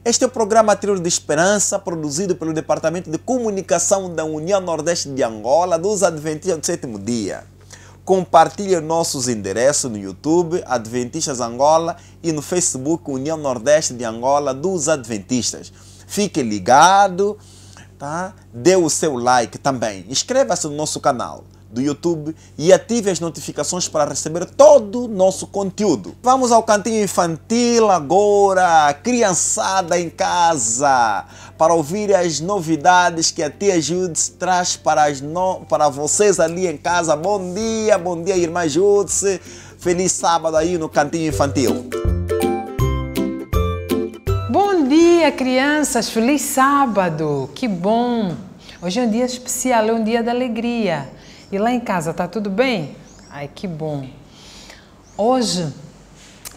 Este é o programa Trilho de Esperança, produzido pelo Departamento de Comunicação da União Nordeste de Angola, dos Adventistas do Sétimo Dia. Compartilhe nossos endereços no YouTube, Adventistas Angola, e no Facebook, União Nordeste de Angola, dos Adventistas. Fique ligado, tá? Dê o seu like também. Inscreva-se no nosso canal do YouTube e ative as notificações para receber todo o nosso conteúdo. Vamos ao cantinho infantil agora, criançada em casa, para ouvir as novidades que a tia Judes traz para, no... para vocês ali em casa. Bom dia, bom dia, irmã Judes. Feliz sábado aí no cantinho infantil. Bom dia, crianças. Feliz sábado. Que bom. Hoje é um dia especial, é um dia da alegria. E lá em casa tá tudo bem? Ai, que bom. Hoje,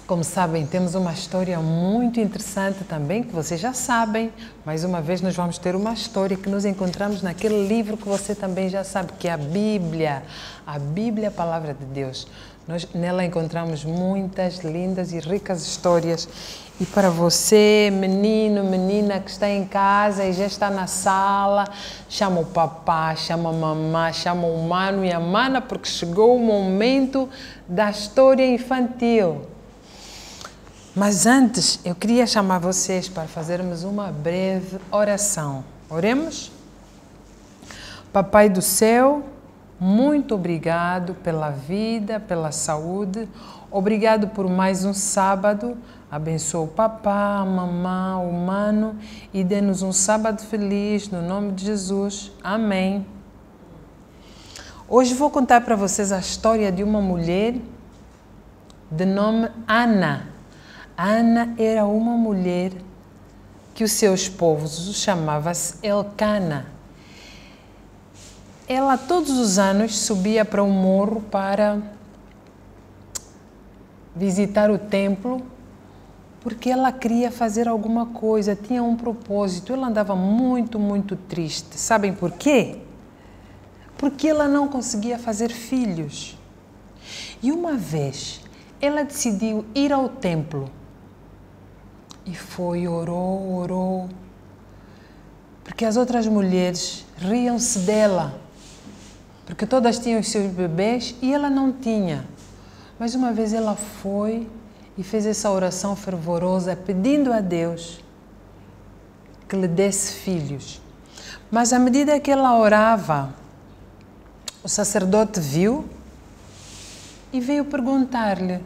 como sabem, temos uma história muito interessante também, que vocês já sabem. Mais uma vez, nós vamos ter uma história que nos encontramos naquele livro que você também já sabe, que é a Bíblia. A Bíblia é a palavra de Deus. Nós nela encontramos muitas lindas e ricas histórias. E para você, menino, menina que está em casa e já está na sala, chama o papá, chama a mamã, chama o mano e a mana, porque chegou o momento da história infantil. Mas antes, eu queria chamar vocês para fazermos uma breve oração. Oremos? Papai do céu, muito obrigado pela vida, pela saúde, obrigado por mais um sábado Abençoa o papá, a mamã, o mano e dê-nos um sábado feliz no nome de Jesus. Amém. Hoje vou contar para vocês a história de uma mulher de nome Ana. Ana era uma mulher que os seus povos chamava-se Elcana. Ela todos os anos subia para o morro para visitar o templo porque ela queria fazer alguma coisa, tinha um propósito. Ela andava muito, muito triste. Sabem por quê? Porque ela não conseguia fazer filhos. E uma vez ela decidiu ir ao templo e foi, orou, orou, porque as outras mulheres riam-se dela, porque todas tinham os seus bebês e ela não tinha. Mas uma vez ela foi e fez essa oração fervorosa pedindo a Deus que lhe desse filhos. Mas à medida que ela orava, o sacerdote viu e veio perguntar-lhe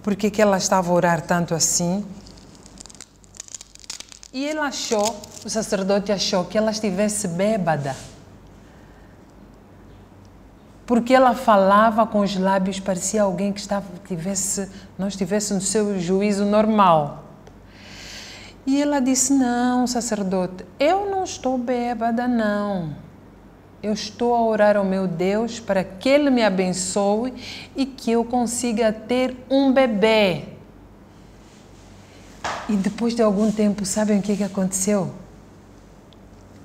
por que, que ela estava a orar tanto assim. E ele achou, o sacerdote achou que ela estivesse bêbada. Porque ela falava com os lábios, parecia alguém que estava, tivesse, não estivesse no seu juízo normal. E ela disse: Não, sacerdote, eu não estou bêbada, não. Eu estou a orar ao meu Deus para que Ele me abençoe e que eu consiga ter um bebê. E depois de algum tempo, sabem o que, que aconteceu?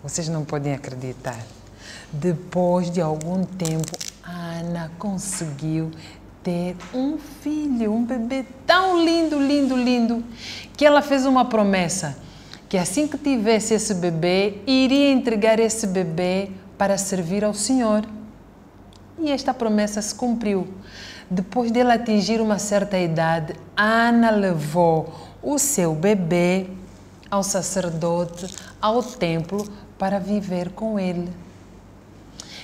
Vocês não podem acreditar. Depois de algum tempo, Ana conseguiu ter um filho, um bebê tão lindo, lindo, lindo, que ela fez uma promessa que assim que tivesse esse bebê, iria entregar esse bebê para servir ao Senhor. E esta promessa se cumpriu. Depois dela atingir uma certa idade, Ana levou o seu bebê ao sacerdote, ao templo, para viver com ele.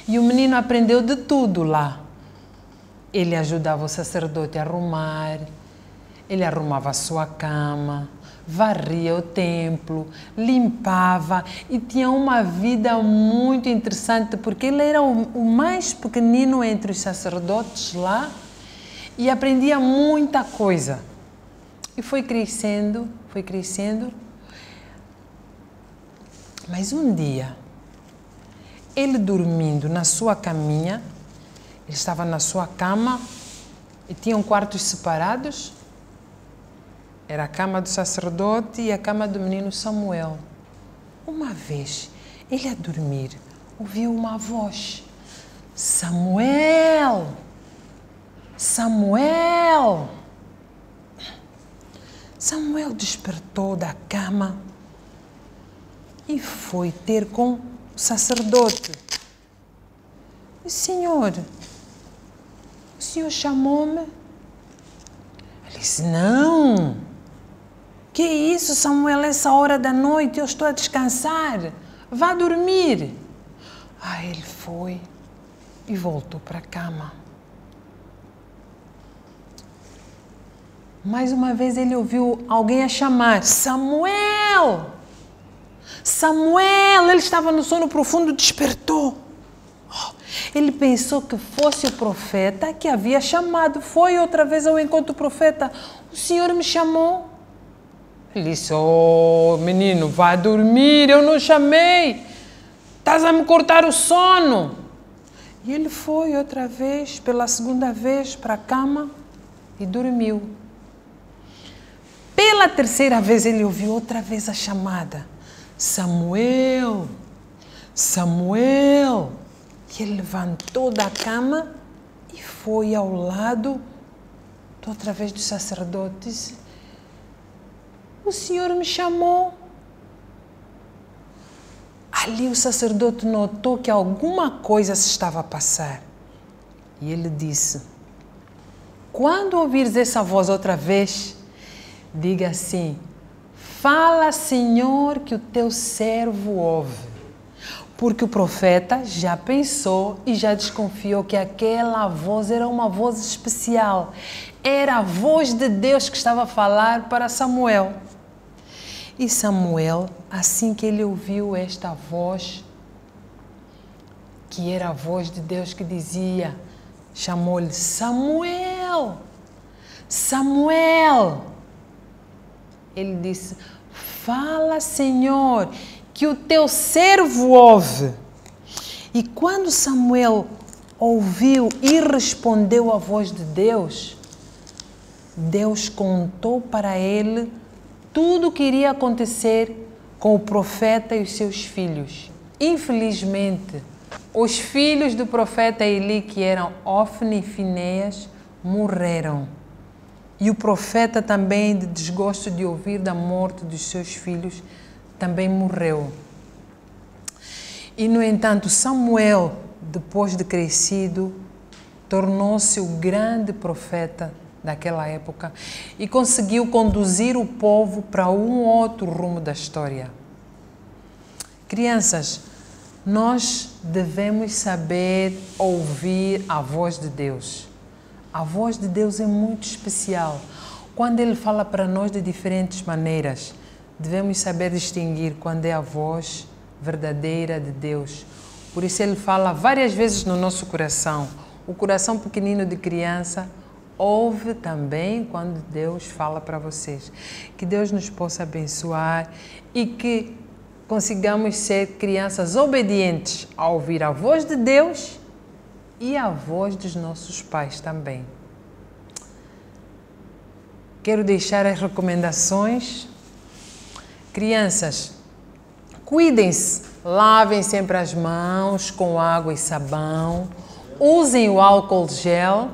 E o menino aprendeu de tudo lá. Ele ajudava o sacerdote a arrumar, ele arrumava a sua cama, varria o templo, limpava e tinha uma vida muito interessante porque ele era o, mais pequenino entre os sacerdotes lá e aprendia muita coisa. E foi crescendo, foi crescendo. Mas um dia, ele dormindo na sua caminha, ele estava na sua cama e tinham quartos separados. Era a cama do sacerdote e a cama do menino Samuel. Uma vez, ele a dormir, ouviu uma voz: Samuel! Samuel! Samuel despertou da cama e foi ter com o sacerdote. Senhor, o senhor chamou-me? Ele disse: Não. Que isso, Samuel, essa hora da noite eu estou a descansar. Vá dormir. Ah, ele foi e voltou para a cama. Mais uma vez ele ouviu alguém a chamar: Samuel! Samuel, ele estava no sono profundo, despertou. Ele pensou que fosse o profeta que havia chamado. Foi outra vez ao encontro do profeta. O Senhor me chamou. Ele disse: Oh, menino, vá dormir, eu não chamei. Estás a me cortar o sono. E ele foi outra vez, pela segunda vez, para a cama e dormiu. Pela terceira vez, ele ouviu outra vez a chamada. Samuel, Samuel. E ele levantou da cama e foi ao lado, outra vez do sacerdote. O Senhor me chamou. Ali o sacerdote notou que alguma coisa se estava a passar. E ele disse: Quando ouvires essa voz outra vez, diga assim: Fala, Senhor, que o teu servo ouve. Porque o profeta já pensou e já desconfiou que aquela voz era uma voz especial. Era a voz de Deus que estava a falar para Samuel. E Samuel, assim que ele ouviu esta voz, que era a voz de Deus que dizia, chamou-lhe Samuel, Samuel ele disse: Fala, Senhor, que o teu servo ouve. E quando Samuel ouviu e respondeu à voz de Deus, Deus contou para ele tudo o que iria acontecer com o profeta e os seus filhos. Infelizmente, os filhos do profeta Eli, que eram Ofne e Fineas, morreram. E o profeta também, de desgosto de ouvir da morte dos seus filhos, também morreu. E, no entanto, Samuel, depois de crescido, tornou-se o grande profeta daquela época e conseguiu conduzir o povo para um outro rumo da história. Crianças, nós devemos saber ouvir a voz de Deus. A voz de Deus é muito especial. Quando Ele fala para nós de diferentes maneiras, devemos saber distinguir quando é a voz verdadeira de Deus. Por isso Ele fala várias vezes no nosso coração. O coração pequenino de criança ouve também quando Deus fala para vocês. Que Deus nos possa abençoar e que consigamos ser crianças obedientes a ouvir a voz de Deus e a voz dos nossos pais também. Quero deixar as recomendações. Crianças, cuidem-se, lavem sempre as mãos com água e sabão, usem o álcool gel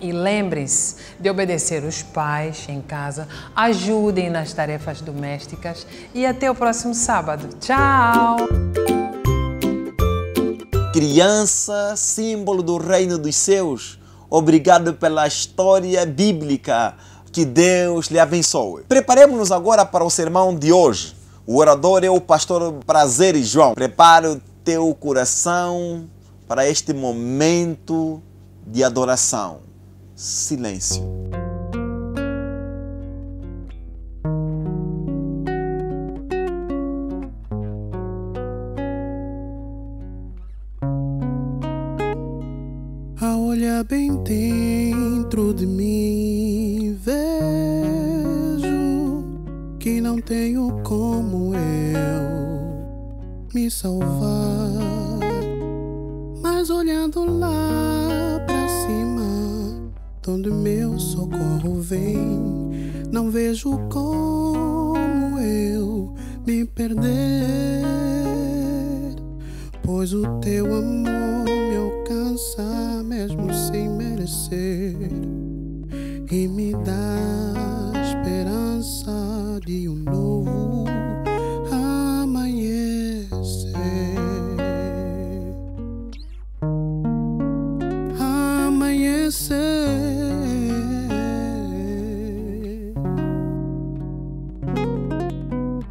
e lembrem-se de obedecer os pais em casa, ajudem nas tarefas domésticas e até o próximo sábado. Tchau! Criança, símbolo do reino dos céus, obrigado pela história bíblica. Que Deus lhe abençoe. Preparemos-nos agora para o sermão de hoje. O orador é o pastor Prazer João. Prepare o teu coração para este momento de adoração. Silêncio. Bem dentro de mim, vejo que não tenho como eu me salvar. Mas olhando lá pra cima, onde meu socorro vem, não vejo como eu me perder. Pois o teu amor me alcança mesmo sem merecer e me dá esperança de um novo amanhecer. Amanhecer.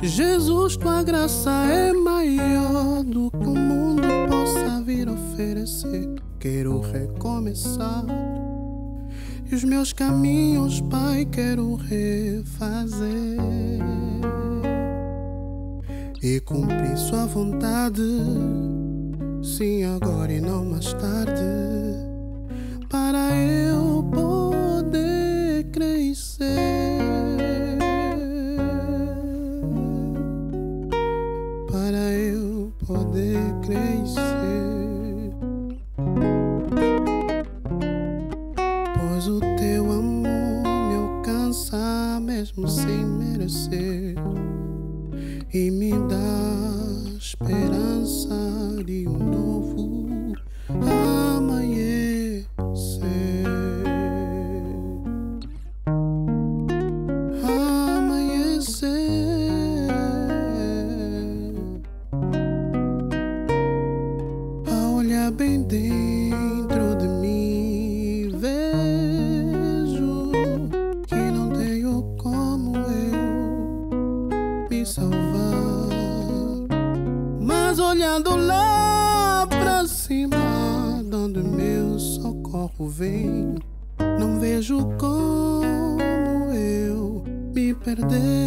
Jesus, tua graça é maior do que o mundo possa vir oferecer. Quero recomeçar. E os meus caminhos, Pai, quero refazer. E cumprir Sua vontade. Sim, agora e não mais tarde. Para eu poder crescer. Mesmo sem merecer e me dá esperança de um novo me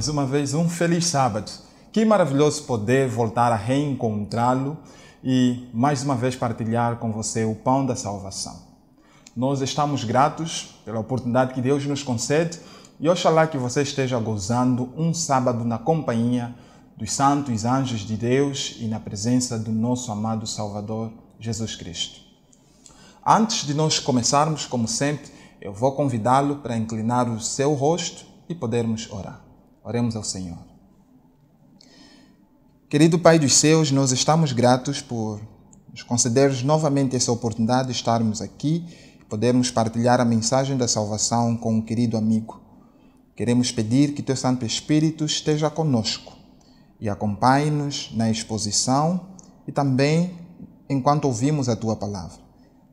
mais uma vez um feliz sábado. Que maravilhoso poder voltar a reencontrá-lo e mais uma vez partilhar com você o pão da salvação. Nós estamos gratos pela oportunidade que Deus nos concede e oxalá que você esteja gozando um sábado na companhia dos santos anjos de Deus e na presença do nosso amado Salvador Jesus Cristo. Antes de nós começarmos, como sempre, eu vou convidá-lo para inclinar o seu rosto e podermos orar. Oremos ao Senhor. Querido Pai dos céus, nós estamos gratos por nos concederes novamente essa oportunidade de estarmos aqui e podermos partilhar a mensagem da salvação com um querido amigo. Queremos pedir que Teu Santo Espírito esteja conosco e acompanhe-nos na exposição e também enquanto ouvimos a Tua palavra.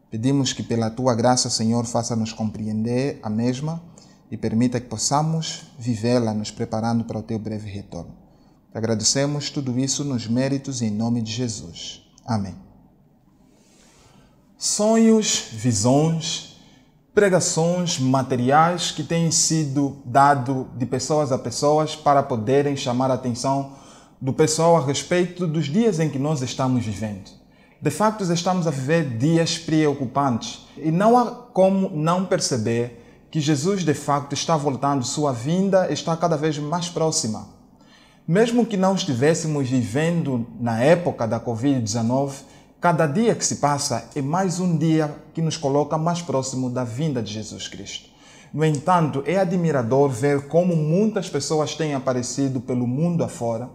Pedimos que, pela Tua graça, Senhor, faça-nos compreender a mesma e permita que possamos vivê-la, nos preparando para o Teu breve retorno. Te agradecemos tudo isso nos méritos em nome de Jesus. Amém. Sonhos, visões, pregações, materiais que têm sido dados de pessoas a pessoas para poderem chamar a atenção do pessoal a respeito dos dias em que nós estamos vivendo. De facto, estamos a viver dias preocupantes e não há como não perceber que Jesus de facto está voltando, sua vinda está cada vez mais próxima. Mesmo que não estivéssemos vivendo na época da Covid-19, cada dia que se passa é mais um dia que nos coloca mais próximo da vinda de Jesus Cristo. No entanto, é admirador ver como muitas pessoas têm aparecido pelo mundo afora,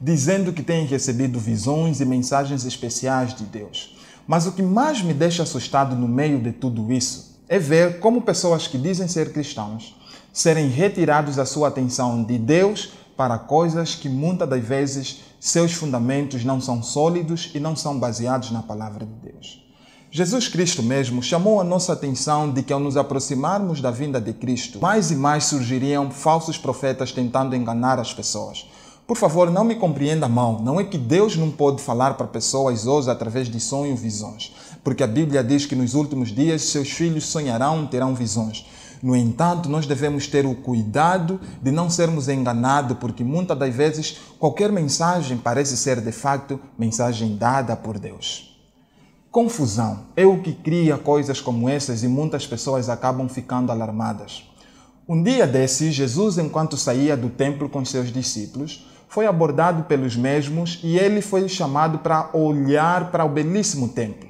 dizendo que têm recebido visões e mensagens especiais de Deus. Mas o que mais me deixa assustado no meio de tudo isso é ver como pessoas que dizem ser cristãos serem retirados a sua atenção de Deus para coisas que muitas das vezes seus fundamentos não são sólidos e não são baseados na palavra de Deus. Jesus Cristo mesmo chamou a nossa atenção de que ao nos aproximarmos da vinda de Cristo, mais e mais surgiriam falsos profetas tentando enganar as pessoas. Por favor, não me compreenda mal. Não é que Deus não pode falar para pessoas hoje através de sonhos e visões. Porque a Bíblia diz que nos últimos dias seus filhos sonharão, terão visões. No entanto, nós devemos ter o cuidado de não sermos enganados, porque muitas das vezes qualquer mensagem parece ser de facto mensagem dada por Deus. Confusão é o que cria coisas como essas e muitas pessoas acabam ficando alarmadas. Um dia desses, Jesus, enquanto saía do templo com seus discípulos, foi abordado pelos mesmos e ele foi chamado para olhar para o belíssimo templo.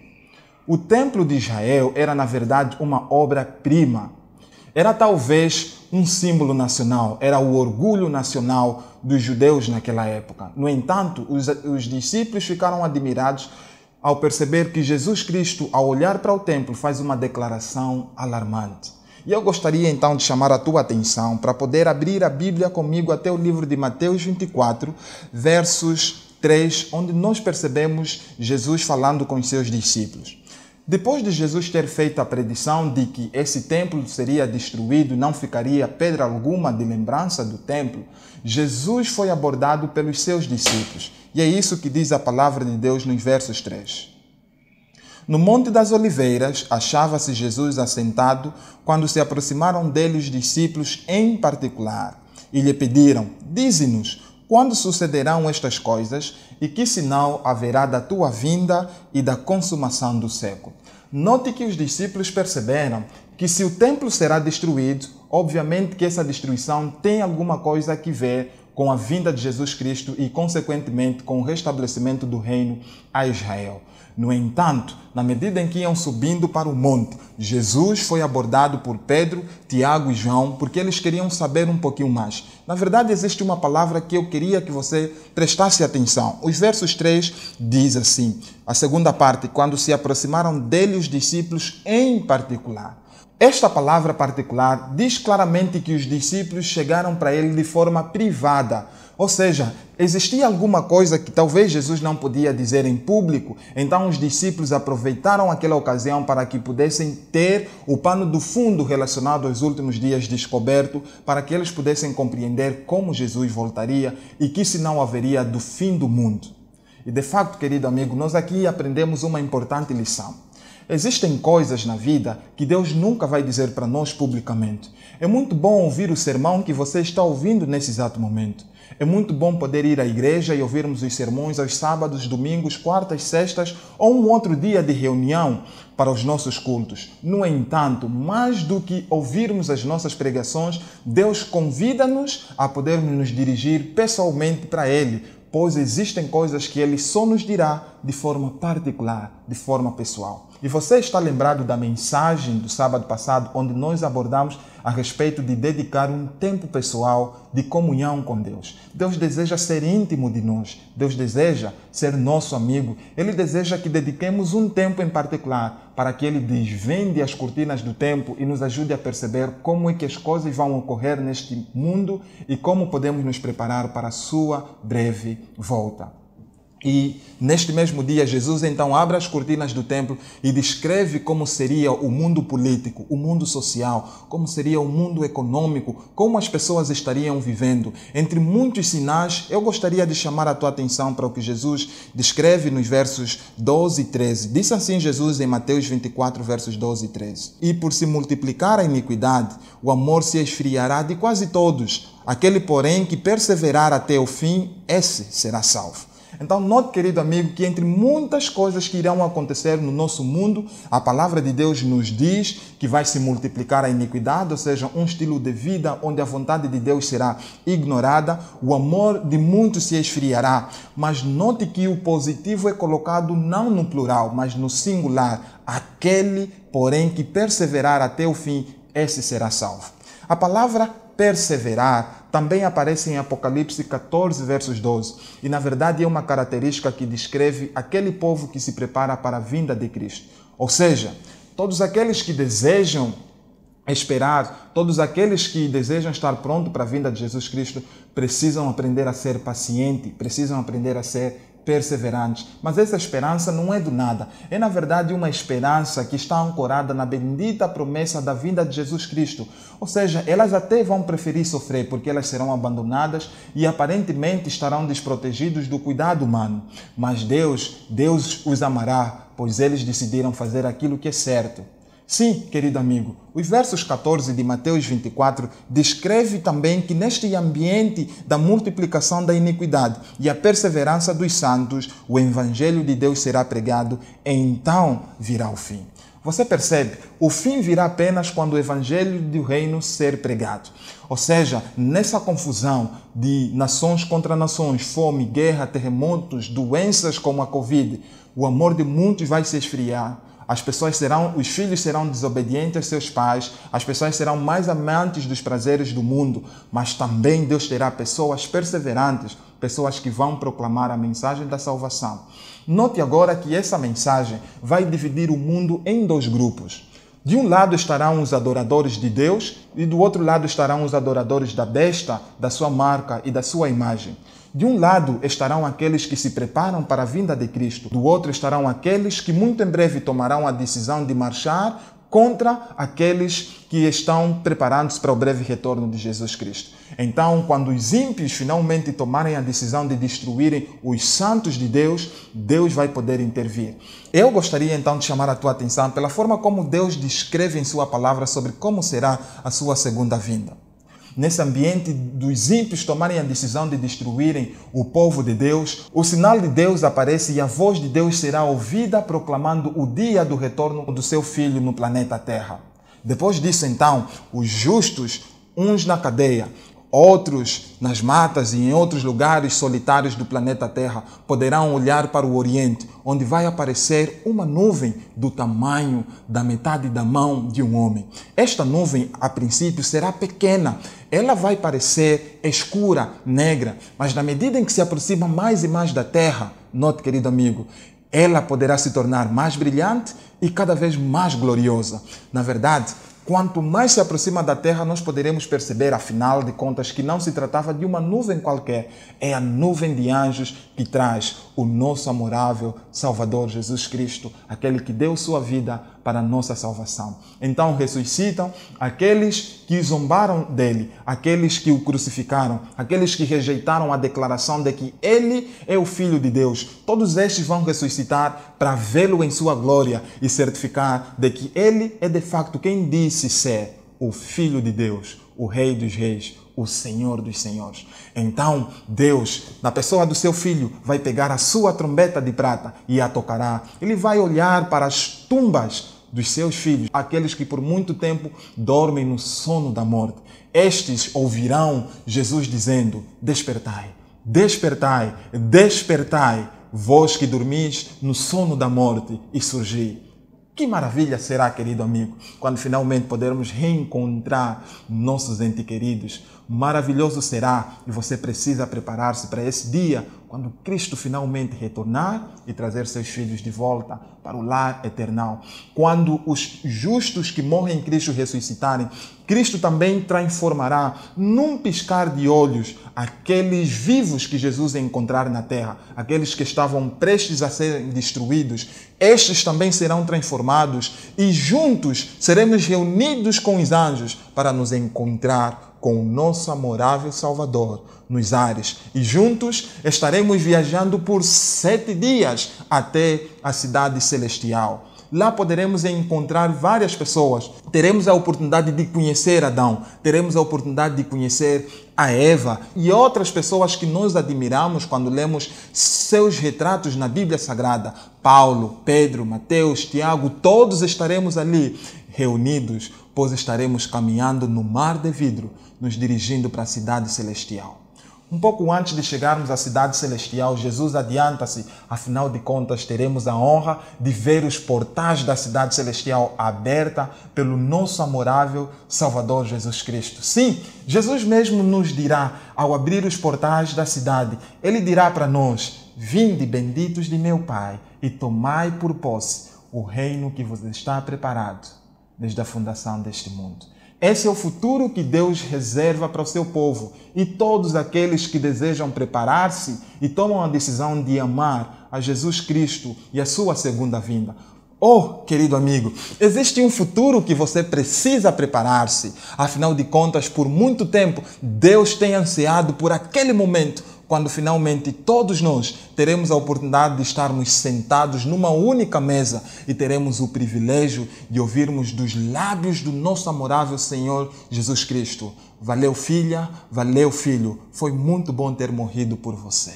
O templo de Israel era, na verdade, uma obra-prima. Era talvez um símbolo nacional, era o orgulho nacional dos judeus naquela época. No entanto, os, os discípulos ficaram admirados ao perceber que Jesus Cristo, ao olhar para o templo, faz uma declaração alarmante. E eu gostaria então de chamar a tua atenção para poder abrir a Bíblia comigo até o livro de Mateus 24, versos 3, onde nós percebemos Jesus falando com os seus discípulos. Depois de Jesus ter feito a predição de que esse templo seria destruído, não ficaria pedra alguma de lembrança do templo, Jesus foi abordado pelos seus discípulos. E é isso que diz a palavra de Deus nos versos 3. No Monte das Oliveiras achava-se Jesus assentado quando se aproximaram dele os discípulos em particular e lhe pediram: Dize-nos, quando sucederão estas coisas e que sinal haverá da tua vinda e da consumação do século? Note que os discípulos perceberam que se o templo será destruído, obviamente que essa destruição tem alguma coisa a ver com a vinda de Jesus Cristo e, consequentemente, com o restabelecimento do reino a Israel. No entanto, na medida em que iam subindo para o monte, Jesus foi abordado por Pedro, Tiago e João, porque eles queriam saber um pouquinho mais. Na verdade, existe uma palavra que eu queria que você prestasse atenção. Os versos 3 diz assim, a segunda parte, quando se aproximaram dele os discípulos em particular. Esta palavra particular diz claramente que os discípulos chegaram para ele de forma privada, ou seja, existia alguma coisa que talvez Jesus não podia dizer em público, então os discípulos aproveitaram aquela ocasião para que pudessem ter o pano do fundo relacionado aos últimos dias descoberto, para que eles pudessem compreender como Jesus voltaria e que sinal haveria do fim do mundo. E de fato, querido amigo, nós aqui aprendemos uma importante lição. Existem coisas na vida que Deus nunca vai dizer para nós publicamente. É muito bom ouvir o sermão que você está ouvindo nesse exato momento. É muito bom poder ir à igreja e ouvirmos os sermões aos sábados, domingos, quartas, sextas ou um outro dia de reunião para os nossos cultos. No entanto, mais do que ouvirmos as nossas pregações, Deus convida-nos a podermos nos dirigir pessoalmente para Ele, pois existem coisas que Ele só nos dirá de forma particular, de forma pessoal. E você está lembrado da mensagem do sábado passado, onde nós abordamos a respeito de dedicar um tempo pessoal de comunhão com Deus. Deus deseja ser íntimo de nós, Deus deseja ser nosso amigo, Ele deseja que dediquemos um tempo em particular para que Ele desvende as cortinas do tempo e nos ajude a perceber como é que as coisas vão ocorrer neste mundo e como podemos nos preparar para a Sua breve volta. E neste mesmo dia, Jesus então abre as cortinas do templo e descreve como seria o mundo político, o mundo social, como seria o mundo econômico, como as pessoas estariam vivendo. Entre muitos sinais, eu gostaria de chamar a tua atenção para o que Jesus descreve nos versos 12 e 13. Diz assim Jesus em Mateus 24, versos 12 e 13: E por se multiplicar a iniquidade, o amor se esfriará de quase todos. Aquele, porém, que perseverar até o fim, esse será salvo. Então, note, querido amigo, que entre muitas coisas que irão acontecer no nosso mundo, a palavra de Deus nos diz que vai se multiplicar a iniquidade, ou seja, um estilo de vida onde a vontade de Deus será ignorada, o amor de muitos se esfriará. Mas note que o positivo é colocado não no plural, mas no singular. Aquele, porém, que perseverar até o fim, esse será salvo. A palavra perseverar também aparece em Apocalipse 14, versos 12. E na verdade é uma característica que descreve aquele povo que se prepara para a vinda de Cristo. Ou seja, todos aqueles que desejam esperar, todos aqueles que desejam estar pronto para a vinda de Jesus Cristo precisam aprender a ser paciente, precisam aprender a ser perseverantes. Mas essa esperança não é do nada. É, na verdade, uma esperança que está ancorada na bendita promessa da vinda de Jesus Cristo. Ou seja, elas até vão preferir sofrer porque elas serão abandonadas e aparentemente estarão desprotegidos do cuidado humano. Mas Deus, Deus os amará, pois eles decidiram fazer aquilo que é certo. Sim, querido amigo, os versos 14 de Mateus 24 descreve também que neste ambiente da multiplicação da iniquidade e a perseverança dos santos, o evangelho de Deus será pregado, e então virá o fim. Você percebe? O fim virá apenas quando o evangelho do reino ser pregado. Ou seja, nessa confusão de nações contra nações, fome, guerra, terremotos, doenças como a Covid, o amor de muitos vai se esfriar as pessoas serão, os filhos serão desobedientes aos seus pais, as pessoas serão mais amantes dos prazeres do mundo, mas também Deus terá pessoas perseverantes, pessoas que vão proclamar a mensagem da salvação. Note agora que essa mensagem vai dividir o mundo em dois grupos. De um lado estarão os adoradores de Deus e do outro lado estarão os adoradores da besta, da sua marca e da sua imagem. De um lado estarão aqueles que se preparam para a vinda de Cristo, do outro estarão aqueles que muito em breve tomarão a decisão de marchar contra aqueles que estão preparando-se para o breve retorno de Jesus Cristo. Então, quando os ímpios finalmente tomarem a decisão de destruírem os santos de Deus, Deus vai poder intervir. Eu gostaria então de chamar a tua atenção pela forma como Deus descreve em sua palavra sobre como será a sua segunda vinda nesse ambiente dos ímpios tomarem a decisão de destruírem o povo de Deus, o sinal de Deus aparece e a voz de Deus será ouvida proclamando o dia do retorno do seu filho no planeta Terra. Depois disso, então, os justos, uns na cadeia, Outros, nas matas e em outros lugares solitários do planeta Terra, poderão olhar para o Oriente, onde vai aparecer uma nuvem do tamanho da metade da mão de um homem. Esta nuvem, a princípio, será pequena. Ela vai parecer escura, negra, mas na medida em que se aproxima mais e mais da Terra, note, querido amigo, ela poderá se tornar mais brilhante e cada vez mais gloriosa. Na verdade, Quanto mais se aproxima da Terra, nós poderemos perceber, afinal de contas, que não se tratava de uma nuvem qualquer, é a nuvem de anjos que traz o nosso amorável Salvador Jesus Cristo, aquele que deu sua vida para a nossa salvação. Então ressuscitam aqueles que zombaram dele, aqueles que o crucificaram, aqueles que rejeitaram a declaração de que ele é o Filho de Deus. Todos estes vão ressuscitar para vê-lo em sua glória e certificar de que ele é de facto quem disse ser o Filho de Deus, o Rei dos Reis, o Senhor dos Senhores. Então, Deus, na pessoa do seu filho, vai pegar a sua trombeta de prata e a tocará. Ele vai olhar para as tumbas dos seus filhos, aqueles que por muito tempo dormem no sono da morte. Estes ouvirão Jesus dizendo: Despertai, despertai, despertai, vós que dormis no sono da morte, e surgi. Que maravilha será, querido amigo, quando finalmente pudermos reencontrar nossos entes queridos. Maravilhoso será e você precisa preparar-se para esse dia, quando Cristo finalmente retornar e trazer seus filhos de volta para o lar eternal. Quando os justos que morrem em Cristo ressuscitarem, Cristo também transformará num piscar de olhos aqueles vivos que Jesus encontrar na terra, aqueles que estavam prestes a serem destruídos. Estes também serão transformados e juntos seremos reunidos com os anjos para nos encontrar com o nosso amorável Salvador nos ares e juntos estaremos viajando por sete dias até a cidade celestial. Lá poderemos encontrar várias pessoas. Teremos a oportunidade de conhecer Adão, teremos a oportunidade de conhecer a Eva e outras pessoas que nós admiramos quando lemos seus retratos na Bíblia Sagrada. Paulo, Pedro, Mateus, Tiago, todos estaremos ali reunidos, pois estaremos caminhando no mar de vidro, nos dirigindo para a cidade celestial. Um pouco antes de chegarmos à cidade celestial, Jesus adianta-se, afinal de contas, teremos a honra de ver os portais da cidade celestial aberta pelo nosso amorável Salvador Jesus Cristo. Sim, Jesus mesmo nos dirá, ao abrir os portais da cidade, ele dirá para nós: Vinde, benditos de meu Pai, e tomai por posse o reino que vos está preparado desde a fundação deste mundo. Esse é o futuro que Deus reserva para o seu povo e todos aqueles que desejam preparar-se e tomam a decisão de amar a Jesus Cristo e a sua segunda vinda. Oh, querido amigo, existe um futuro que você precisa preparar-se. Afinal de contas, por muito tempo, Deus tem ansiado por aquele momento quando finalmente todos nós teremos a oportunidade de estarmos sentados numa única mesa e teremos o privilégio de ouvirmos dos lábios do nosso amorável Senhor Jesus Cristo: Valeu, filha, valeu, filho, foi muito bom ter morrido por você.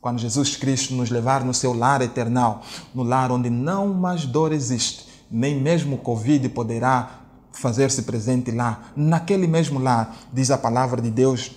Quando Jesus Cristo nos levar no seu lar eternal, no lar onde não mais dor existe, nem mesmo o Covid poderá fazer-se presente lá, naquele mesmo lar, diz a palavra de Deus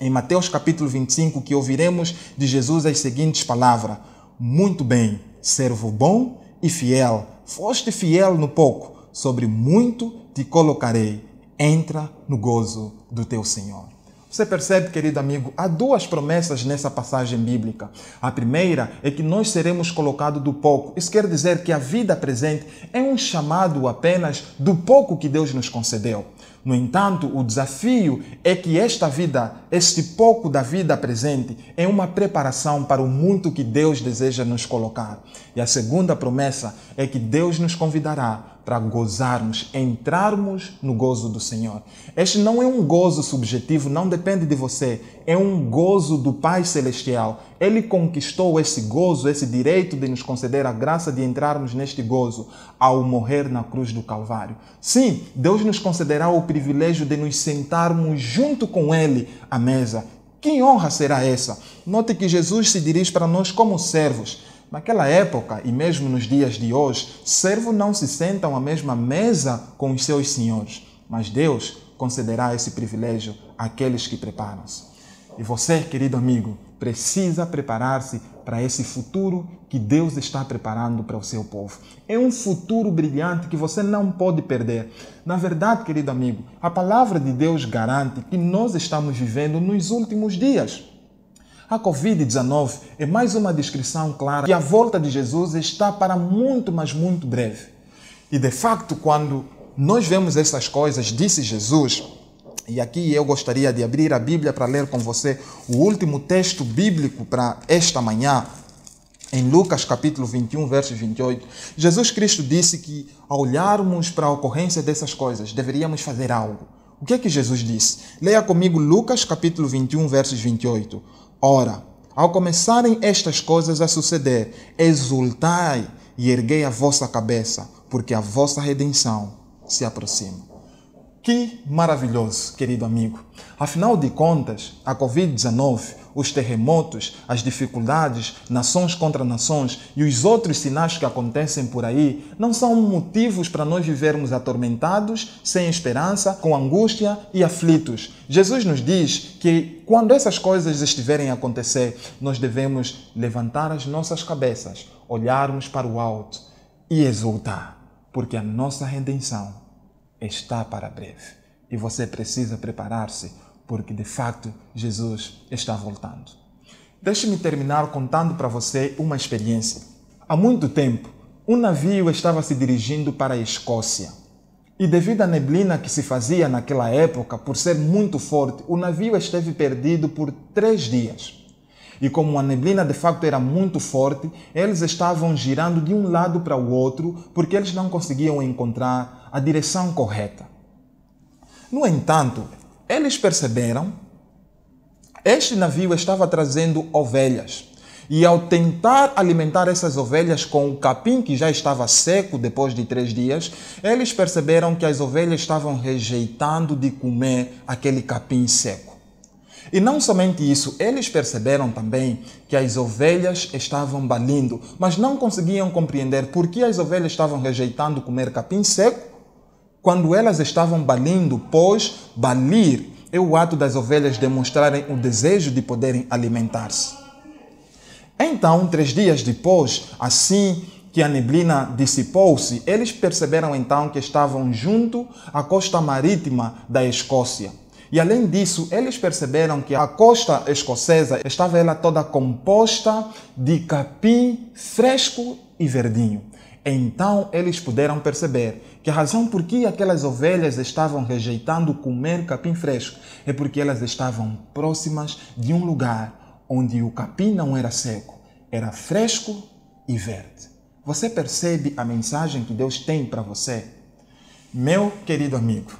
em Mateus capítulo 25, que ouviremos de Jesus as seguintes palavras: Muito bem, servo bom e fiel, foste fiel no pouco, sobre muito te colocarei. Entra no gozo do teu Senhor. Você percebe, querido amigo, há duas promessas nessa passagem bíblica. A primeira é que nós seremos colocados do pouco. Isso quer dizer que a vida presente é um chamado apenas do pouco que Deus nos concedeu. No entanto, o desafio é que esta vida, este pouco da vida presente, é uma preparação para o muito que Deus deseja nos colocar. E a segunda promessa é que Deus nos convidará para gozarmos, entrarmos no gozo do Senhor. Este não é um gozo subjetivo, não depende de você, é um gozo do Pai Celestial. Ele conquistou esse gozo, esse direito de nos conceder a graça de entrarmos neste gozo ao morrer na cruz do Calvário. Sim, Deus nos concederá o privilégio de nos sentarmos junto com Ele à mesa. Que honra será essa? Note que Jesus se dirige para nós como servos. Naquela época e mesmo nos dias de hoje, servos não se sentam à mesma mesa com os seus senhores, mas Deus, concederá esse privilégio àqueles que preparam-se. E você, querido amigo, precisa preparar-se para esse futuro que Deus está preparando para o seu povo. É um futuro brilhante que você não pode perder. Na verdade, querido amigo, a palavra de Deus garante que nós estamos vivendo nos últimos dias. A Covid-19 é mais uma descrição clara que a volta de Jesus está para muito, mas muito breve. E de facto, quando nós vemos essas coisas, disse Jesus, e aqui eu gostaria de abrir a Bíblia para ler com você o último texto bíblico para esta manhã, em Lucas capítulo 21, verso 28. Jesus Cristo disse que ao olharmos para a ocorrência dessas coisas, deveríamos fazer algo. O que é que Jesus disse? Leia comigo Lucas capítulo 21, versos 28. Ora, ao começarem estas coisas a suceder, exultai e erguei a vossa cabeça, porque a vossa redenção se aproxima. Que maravilhoso, querido amigo. Afinal de contas, a Covid-19, os terremotos, as dificuldades, nações contra nações e os outros sinais que acontecem por aí não são motivos para nós vivermos atormentados, sem esperança, com angústia e aflitos. Jesus nos diz que quando essas coisas estiverem a acontecer, nós devemos levantar as nossas cabeças, olharmos para o alto e exultar, porque a nossa redenção está para breve. E você precisa preparar-se, porque de fato Jesus está voltando. Deixe-me terminar contando para você uma experiência. Há muito tempo, um navio estava se dirigindo para a Escócia. E devido à neblina que se fazia naquela época, por ser muito forte, o navio esteve perdido por três dias. E como a neblina de facto era muito forte, eles estavam girando de um lado para o outro porque eles não conseguiam encontrar a direção correta. No entanto, eles perceberam este navio estava trazendo ovelhas. E ao tentar alimentar essas ovelhas com o capim que já estava seco depois de três dias, eles perceberam que as ovelhas estavam rejeitando de comer aquele capim seco. E não somente isso, eles perceberam também que as ovelhas estavam balindo, mas não conseguiam compreender por que as ovelhas estavam rejeitando comer capim seco quando elas estavam balindo, pois balir é o ato das ovelhas demonstrarem o desejo de poderem alimentar-se. Então, três dias depois, assim que a neblina dissipou-se, eles perceberam então que estavam junto à costa marítima da Escócia. E além disso, eles perceberam que a costa escocesa estava ela toda composta de capim fresco e verdinho. Então eles puderam perceber que a razão por que aquelas ovelhas estavam rejeitando comer capim fresco é porque elas estavam próximas de um lugar onde o capim não era seco, era fresco e verde. Você percebe a mensagem que Deus tem para você? Meu querido amigo,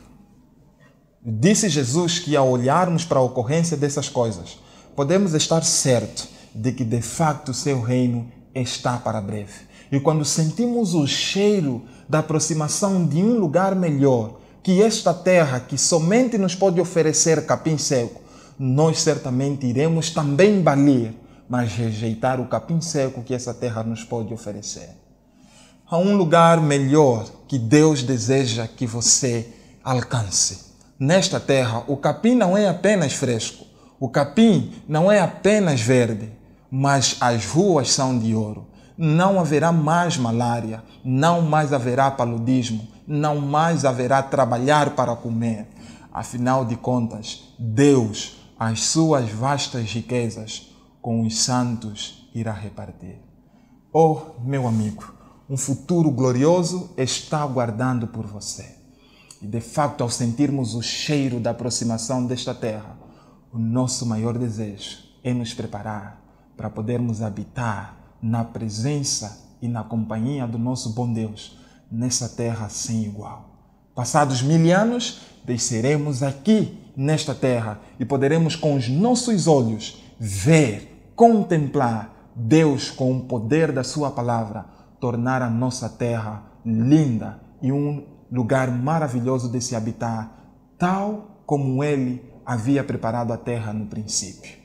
Disse Jesus que ao olharmos para a ocorrência dessas coisas, podemos estar certos de que de facto o seu reino está para breve. E quando sentimos o cheiro da aproximação de um lugar melhor, que esta terra que somente nos pode oferecer capim seco, nós certamente iremos também balir, mas rejeitar o capim seco que essa terra nos pode oferecer. Há um lugar melhor que Deus deseja que você alcance nesta terra, o capim não é apenas fresco, o capim não é apenas verde, mas as ruas são de ouro. Não haverá mais malária, não mais haverá paludismo, não mais haverá trabalhar para comer. Afinal de contas, Deus, as suas vastas riquezas, com os santos irá repartir. Oh, meu amigo, um futuro glorioso está aguardando por você. E de facto, ao sentirmos o cheiro da aproximação desta terra, o nosso maior desejo é nos preparar para podermos habitar na presença e na companhia do nosso bom Deus nessa terra sem igual. Passados mil anos, desceremos aqui nesta terra e poderemos com os nossos olhos ver, contemplar Deus com o poder da Sua palavra, tornar a nossa terra linda e um lugar maravilhoso de se habitar, tal como Ele havia preparado a terra no princípio.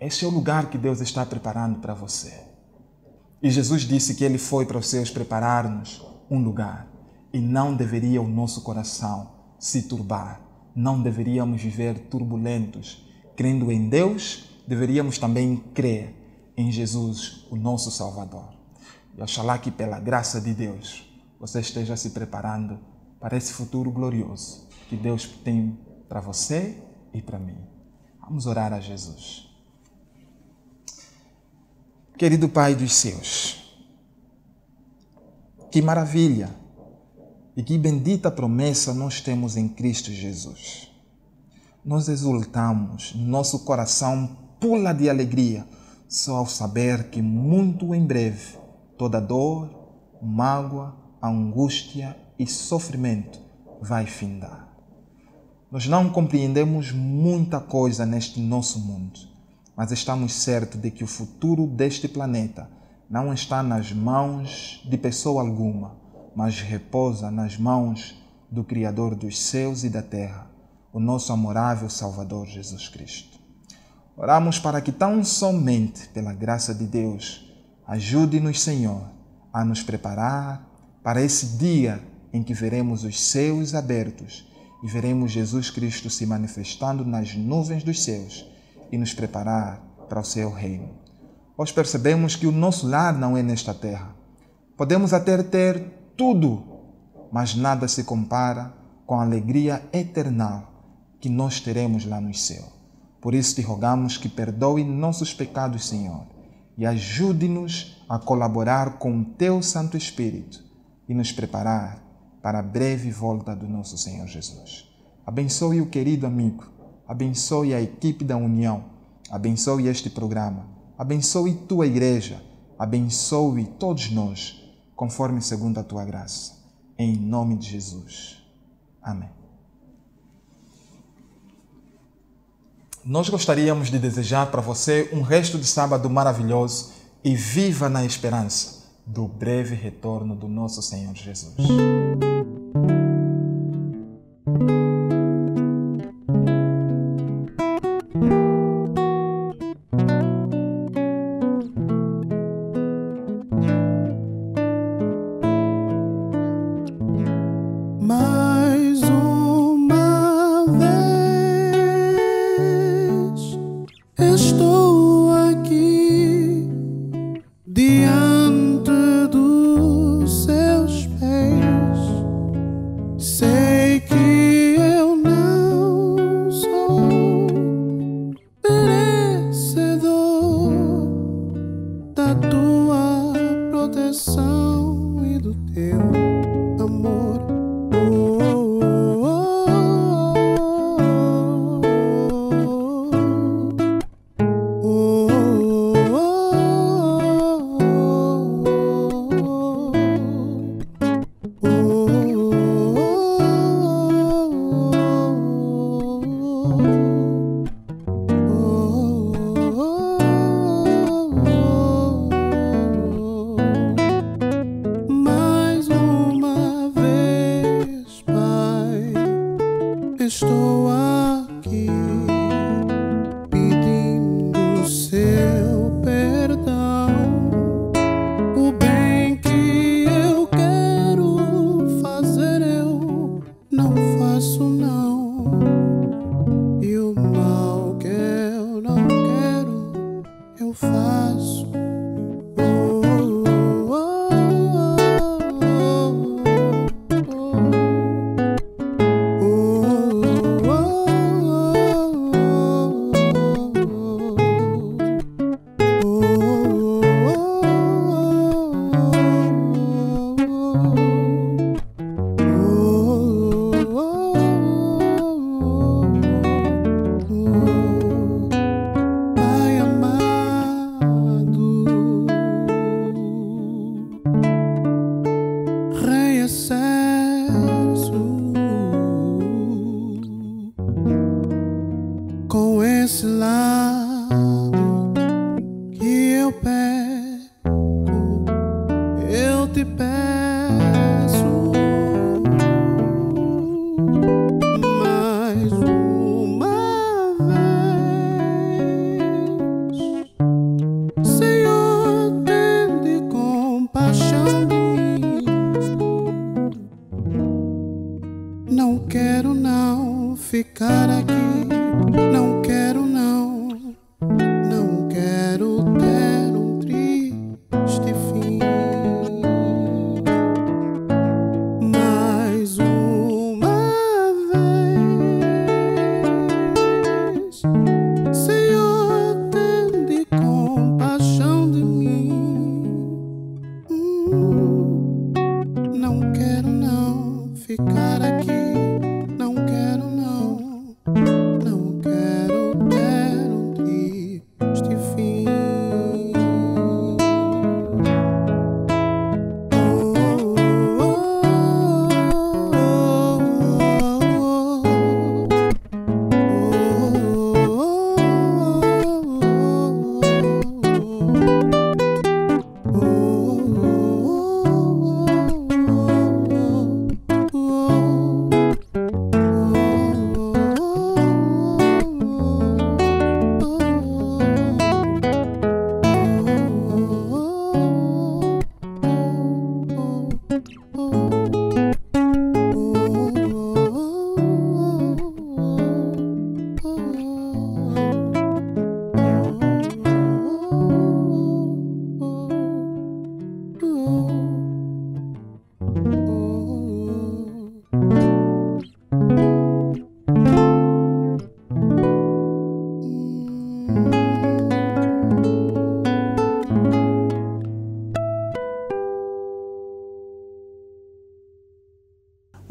Esse é o lugar que Deus está preparando para você. E Jesus disse que Ele foi para os seus preparar-nos um lugar. E não deveria o nosso coração se turbar não deveríamos viver turbulentos. Crendo em Deus, deveríamos também crer em Jesus, o nosso Salvador. E oxalá que pela graça de Deus você esteja se preparando para esse futuro glorioso que Deus tem para você e para mim. Vamos orar a Jesus. Querido Pai dos céus, que maravilha e que bendita promessa nós temos em Cristo Jesus. Nós exultamos, nosso coração pula de alegria só ao saber que muito em breve toda dor, mágoa, angústia e sofrimento vai findar. Nós não compreendemos muita coisa neste nosso mundo, mas estamos certos de que o futuro deste planeta não está nas mãos de pessoa alguma, mas repousa nas mãos do Criador dos céus e da terra, o nosso amorável Salvador Jesus Cristo. Oramos para que tão somente pela graça de Deus ajude-nos, Senhor, a nos preparar para esse dia em que veremos os céus abertos e veremos Jesus Cristo se manifestando nas nuvens dos céus e nos preparar para o seu reino. Hoje percebemos que o nosso lar não é nesta terra. Podemos até ter tudo, mas nada se compara com a alegria eterna que nós teremos lá no céu. Por isso te rogamos que perdoe nossos pecados, Senhor, e ajude-nos a colaborar com o teu Santo Espírito e nos preparar para a breve volta do nosso Senhor Jesus. Abençoe o querido amigo, abençoe a equipe da União, abençoe este programa, abençoe tua igreja, abençoe todos nós, conforme segundo a tua graça. Em nome de Jesus. Amém. Nós gostaríamos de desejar para você um resto de sábado maravilhoso e viva na esperança do breve retorno do nosso Senhor Jesus.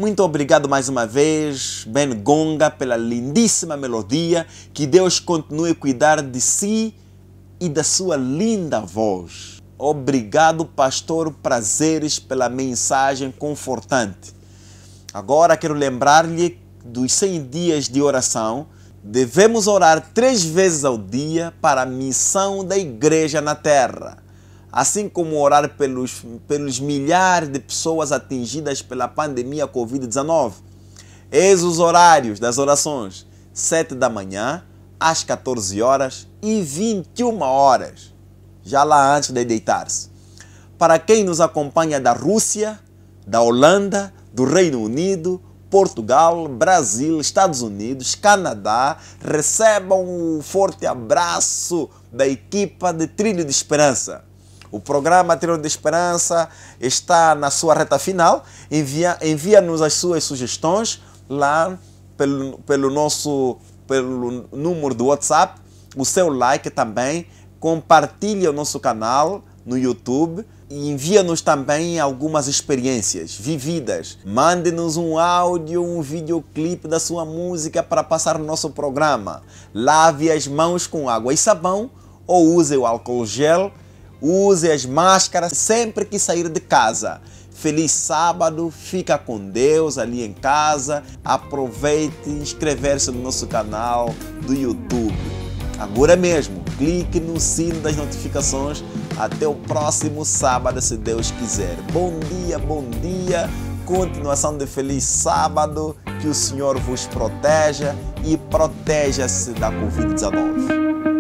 Muito obrigado mais uma vez, Ben Gonga, pela lindíssima melodia. Que Deus continue a cuidar de si e da sua linda voz. Obrigado, pastor Prazeres, pela mensagem confortante. Agora quero lembrar-lhe dos 100 dias de oração. Devemos orar três vezes ao dia para a missão da igreja na terra assim como orar pelos, pelos milhares de pessoas atingidas pela pandemia Covid-19. Eis os horários das orações: 7 da manhã, às 14 horas e 21 horas, já lá antes de deitar-se. Para quem nos acompanha da Rússia, da Holanda, do Reino Unido, Portugal, Brasil, Estados Unidos, Canadá, recebam um forte abraço da equipa de Trilho de Esperança. O programa Trilho de Esperança está na sua reta final. Envia, envia-nos as suas sugestões lá pelo, pelo nosso pelo número do WhatsApp, o seu like também, compartilhe o nosso canal no YouTube e envia-nos também algumas experiências vividas. Mande-nos um áudio, um videoclipe da sua música para passar no nosso programa. Lave as mãos com água e sabão ou use o álcool gel Use as máscaras sempre que sair de casa. Feliz sábado, fica com Deus ali em casa. Aproveite inscrever-se no nosso canal do YouTube. Agora mesmo, clique no sino das notificações. Até o próximo sábado, se Deus quiser. Bom dia, bom dia. Continuação de feliz sábado. Que o Senhor vos proteja e proteja-se da Covid-19.